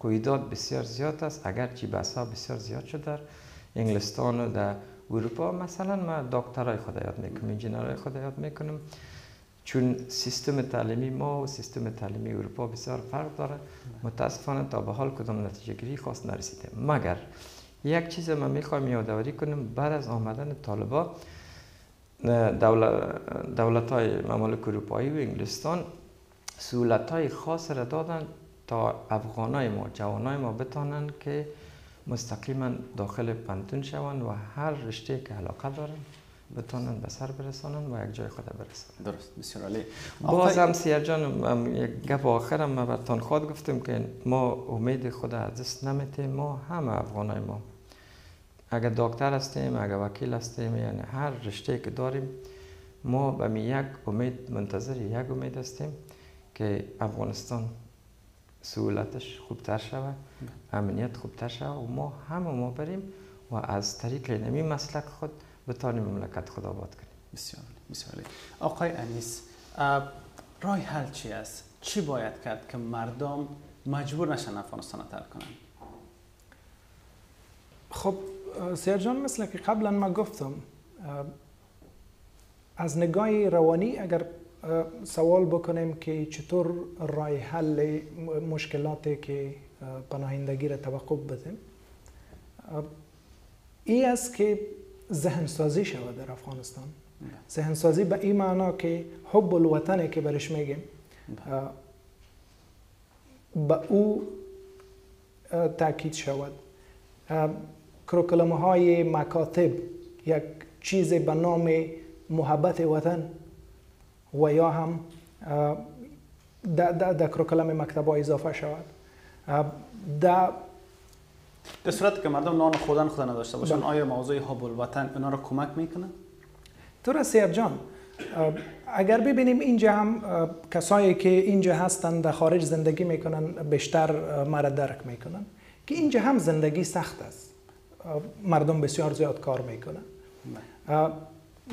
قیدات بسیار زیاد است. اگرچه بحث ها بسیار زیاد شده. در انگلستان و در اروپا. مثلا ما دکترای خود یاد می‌کنم انجینرهای خود یاد می‌کنم چون سیستم تعلیمی ما و سیستم تعلیمی اروپا بسیار فرق داره. متاسفانه تا به حال کدام نتیجه گیری خاص نرسیده. مگر یک چیز من می‌خوایم یادآوری کنم بعد از آمدن طالبا دولت های ممالک اروپایی و انگلستان سهولت های خاص را دادن تا افغانای ما جوانای ما بتانن که مستقیما داخل پنتون شوند و هر رشته که علاقه دارن بتونن به سر برسانن و یک جای خود برسن درست بسیار عالی باز هم سیر جان یک گپ آخرم ما برتان خود گفتم که ما امید خود از دست نمیتیم ما همه افغانای ما اگر دکتر هستیم اگر وکیل هستیم یعنی هر رشته که داریم ما به می یک امید منتظر یک امید هستیم که افغانستان سهولتش خوبتر شود امنیت خوبتر شود و ما همه ما بریم و از طریق نمی مسلک خود بتانیم مملکت خود آباد کنیم. بسیار بسیار آقای انیس رای حل چی است؟ چی باید کرد که مردم مجبور نشن افغانستان ترک کنن؟ خب سیار جان مثل که قبلا ما گفتم از نگاه روانی اگر سوال بکنیم که چطور رای حل مشکلاتی که پناهندگی را توقف بدیم ای است که ذهن سازی شود در افغانستان. ذهن سازی به این معنا که حب الوطنی که برش میگیم به او تاکید شود. کروکلمه های مکاتب یک چیز به نام محبت وطن و یا هم در کروکلم مکتب اضافه شود. در در صورت که مردم نان خودن خود نداشته باشن آیا موضوع حب الوطن اونا رو کمک می‌کنه؟ تو سیب جان اگر ببینیم اینجا هم کسایی که اینجا هستند در خارج زندگی می‌کنن بیشتر مرا درک می‌کنن که اینجا هم زندگی سخت است. مردم بسیار زیاد کار می‌کنن.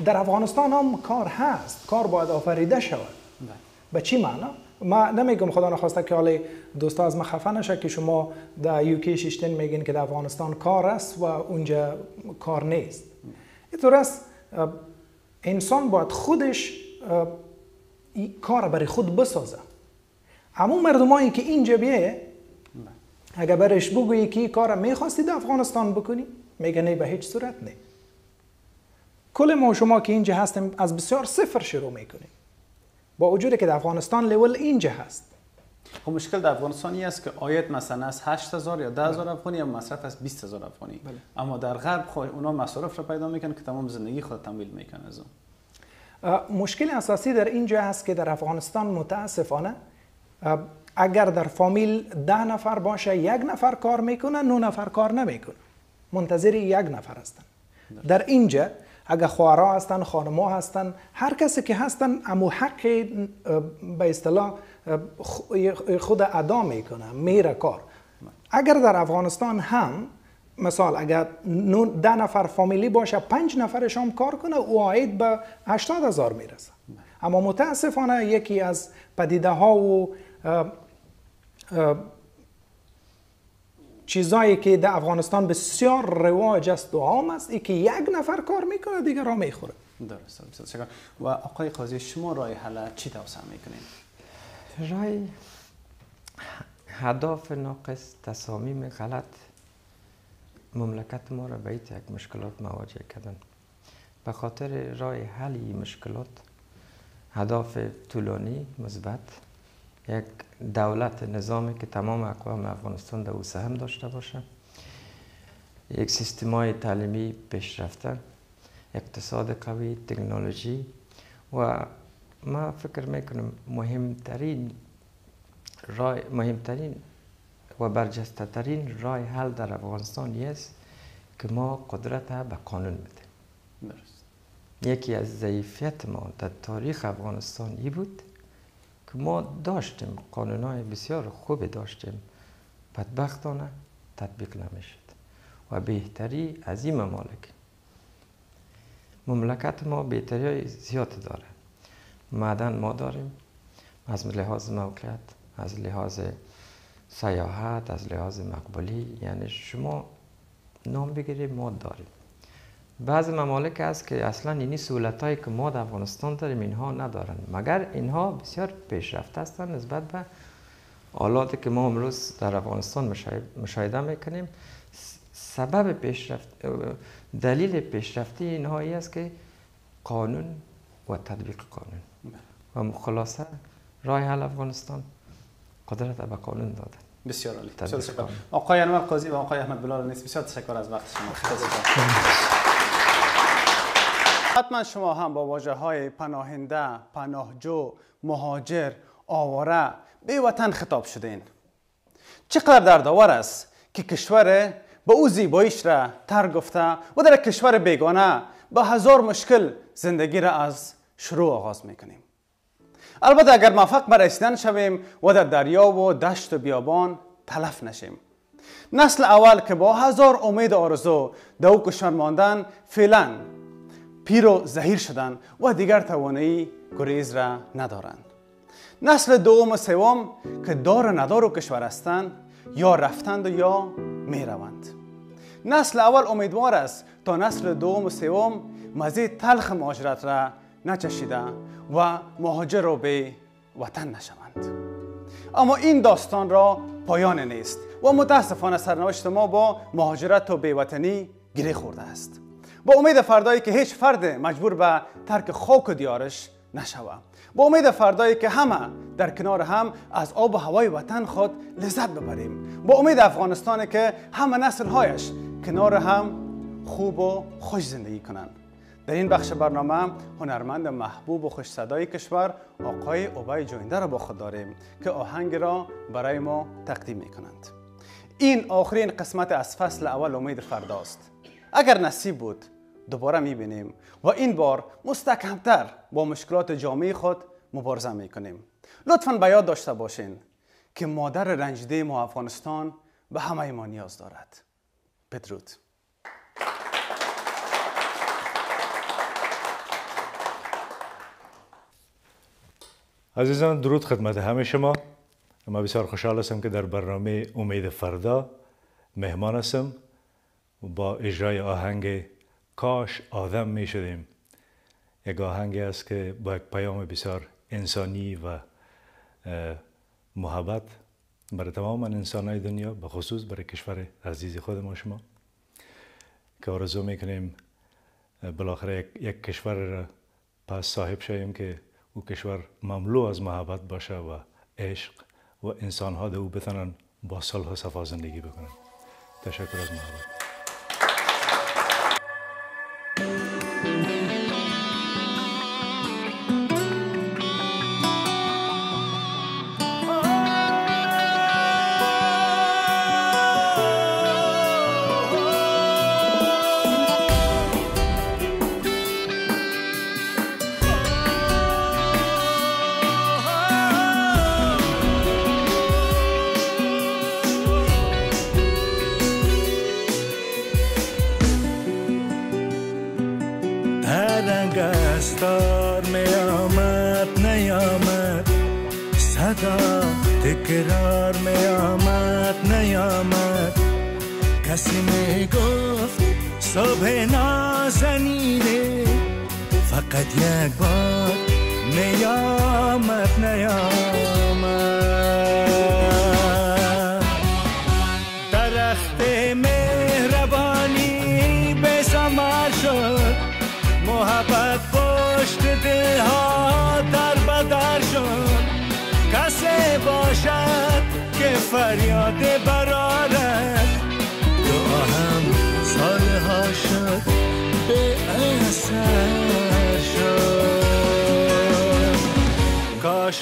در افغانستان هم کار هست. کار باید آفریده شود. به چی معنا؟ ما نمیگم خدا نخواسته که حالا دوستا از ما خفه نشه که شما در یوکی ششتن میگین که در افغانستان کار است و اونجا کار نیست. اینطور است انسان باید خودش کار برای خود بسازه. همون مردمایی که اینجا بیه اگر برش بگویی که این کار می‌خواستی در افغانستان بکنی میگه نه به هیچ صورت نه. کل ما شما که اینجا هستیم از بسیار صفر شروع می‌کنیم. با وجودی که در افغانستان لول اینجا هست. خب مشکل در افغانستان است که آیت مثلا از 8000 یا 10000 افغانی یا مصرف از 20000 افغانی. بله. اما در غرب خو اونا مصارف را پیدا می‌کنن که تمام زندگی خود تمویل می‌کنن از مشکل اساسی در اینجا هست که در افغانستان متاسفانه اگر در فامیل ده نفر باشه یک نفر کار می‌کنه نه نفر کار نمی‌کنه. منتظر یک نفر هستن. در اینجا اگر خوارا هستن خانما هستن هر کسی که هستن امو حق به اصطلاح خود ادا می‌کنه میره کار. اگر در افغانستان هم مثال اگر ده نفر فامیلی باشه پنج نفرش هم کار کنه او عاید به هشتاد هزار می‌رسه. اما متاسفانه یکی از پدیده ها و چیزایی که در افغانستان بسیار رواج است و عام است ای که یک نفر کار می‌کنه دیگه را می‌خوره. درست بسیار و آقای قاضی شما رای حل چی توصیه می‌کنید؟ رای هدف ناقص تصامیم غلط مملکت ما را به یک مشکلات مواجه کردن. به خاطر رای حل مشکلات هدف طولانی مثبت یک دولت نظامی که تمام اقوام افغانستان در او سهم داشته باشه. یک سیستمای تعلیمی پیشرفته اقتصاد قوی تکنولوژی و ما فکر می‌کنم مهمترین رای مهمترین و برجسته ترین رای حل در افغانستان است که ما قدرت به قانون بدیم. یکی از ضعیفیت ما در تاریخ افغانستان ای بود که ما داشتیم قانونهای بسیار خوبی داشتیم. بدبختانه تطبیق نمی‌شد و بهتری از این ممالک. مملکت ما بهتری های زیاد داره. معدن ما داریم. از لحاظ موقعیت از لحاظ سیاحت از لحاظ مقبولی یعنی شما نام بگیرید ما داریم. بعض ممالک هست که اصلا اینی سهولت هایی که ما در افغانستان داریم اینها ندارن. مگر اینها بسیار پیشرفته هستند نسبت به آلاتی که ما امروز در افغانستان مشاهده می‌کنیم؟ سبب پیشرفت دلیل پیشرفتی اینها ای است که قانون و تطبیق قانون. و خلاصه رای حل افغانستان قدرت به قانون دادن بسیار عالی. بسیار تشکر آقای انور قاضی و آقای احمد بلال نیست. بسیار تشکر از وقت شما. حتما شما هم با واجه های پناهنده، پناهجو، مهاجر، آواره به وطن خطاب شدین. چقدر دردآور است که کشور به او زیباییش را تر گفته و در کشور بیگانه با هزار مشکل زندگی را از شروع آغاز می‌کنیم. البته اگر موفق به رسیدن شویم و در دریا و دشت و بیابان تلف نشیم. نسل اول که با هزار امید آرزو در او کشور ماندن فعلا پیر و زهیر شدن و دیگر توانایی گریز را ندارند. نسل دوم و سوم که دار ندار و کشور هستند یا رفتند و یا می روند نسل اول امیدوار است تا نسل دوم و سوم مزید تلخ مهاجرت را نچشیده و مهاجر رو به وطن نشوند. اما این داستان را پایان نیست و متاسفانه سرنوشت ما با مهاجرت و بیوطنی گره خورده است. با امید فردایی که هیچ فرد مجبور به ترک خاک و دیارش نشود. با امید فردایی که همه در کنار هم از آب و هوای وطن خود لذت ببریم. با امید افغانستانی که همه نسلهایش کنار هم خوب و خوش زندگی کنند. در این بخش برنامه هنرمند محبوب و خوش صدای کشور آقای اوبای جوینده را با خود داریم که آهنگ را برای ما تقدیم می کنند این آخرین قسمت از فصل اول امید فرداست. اگر نصیب بود دوباره می‌بینیم و این بار مستحکمتر با مشکلات جامعه خود مبارزه می‌کنیم. لطفا به یاد داشته باشین که مادر رنجیده ما افغانستان به همه ما نیاز دارد. بدرود. عزیزان درود خدمت همه شما. ما بسیار خوشحال هستم که در برنامه امید فردا مهمان هستم با اجرای آهنگ کاش آدم می شدیم یک آهنگی است که با یک پیام بسیار انسانی و محبت برای تمام انسان های دنیا به خصوص برای کشور عزیز خود ما شما که آرزو می‌کنیم بالاخره یک, کشور را پس صاحب شویم که او کشور مملو از محبت باشه و عشق و انسان ها او بتونن با صلح و صفا زندگی بکنن. تشکر از محبت.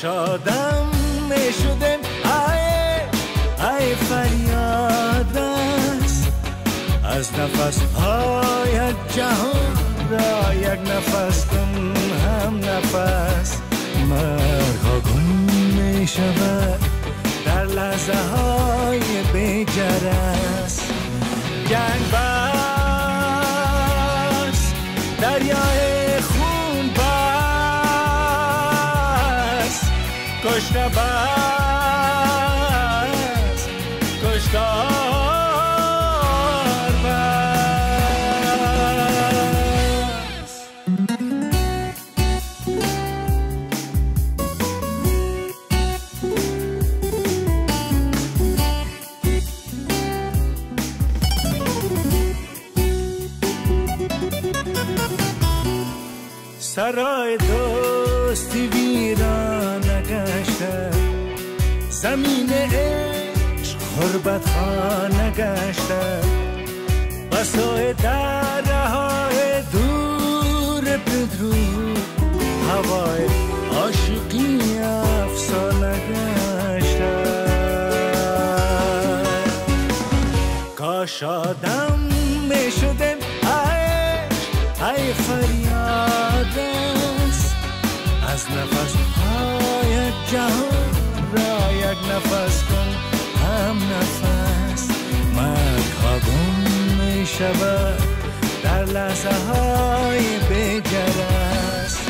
شادم می شدیم ای ای فریاد است. از نفس های جهان را یک نفس کن هم نفس. مرها گم می شود در لحظه های بیجرس کاش آدم می شدم ای ای فریاد است. از نفس های جهان را یک نفس کن. هم نفس گم می شود. در لحظه های بجرس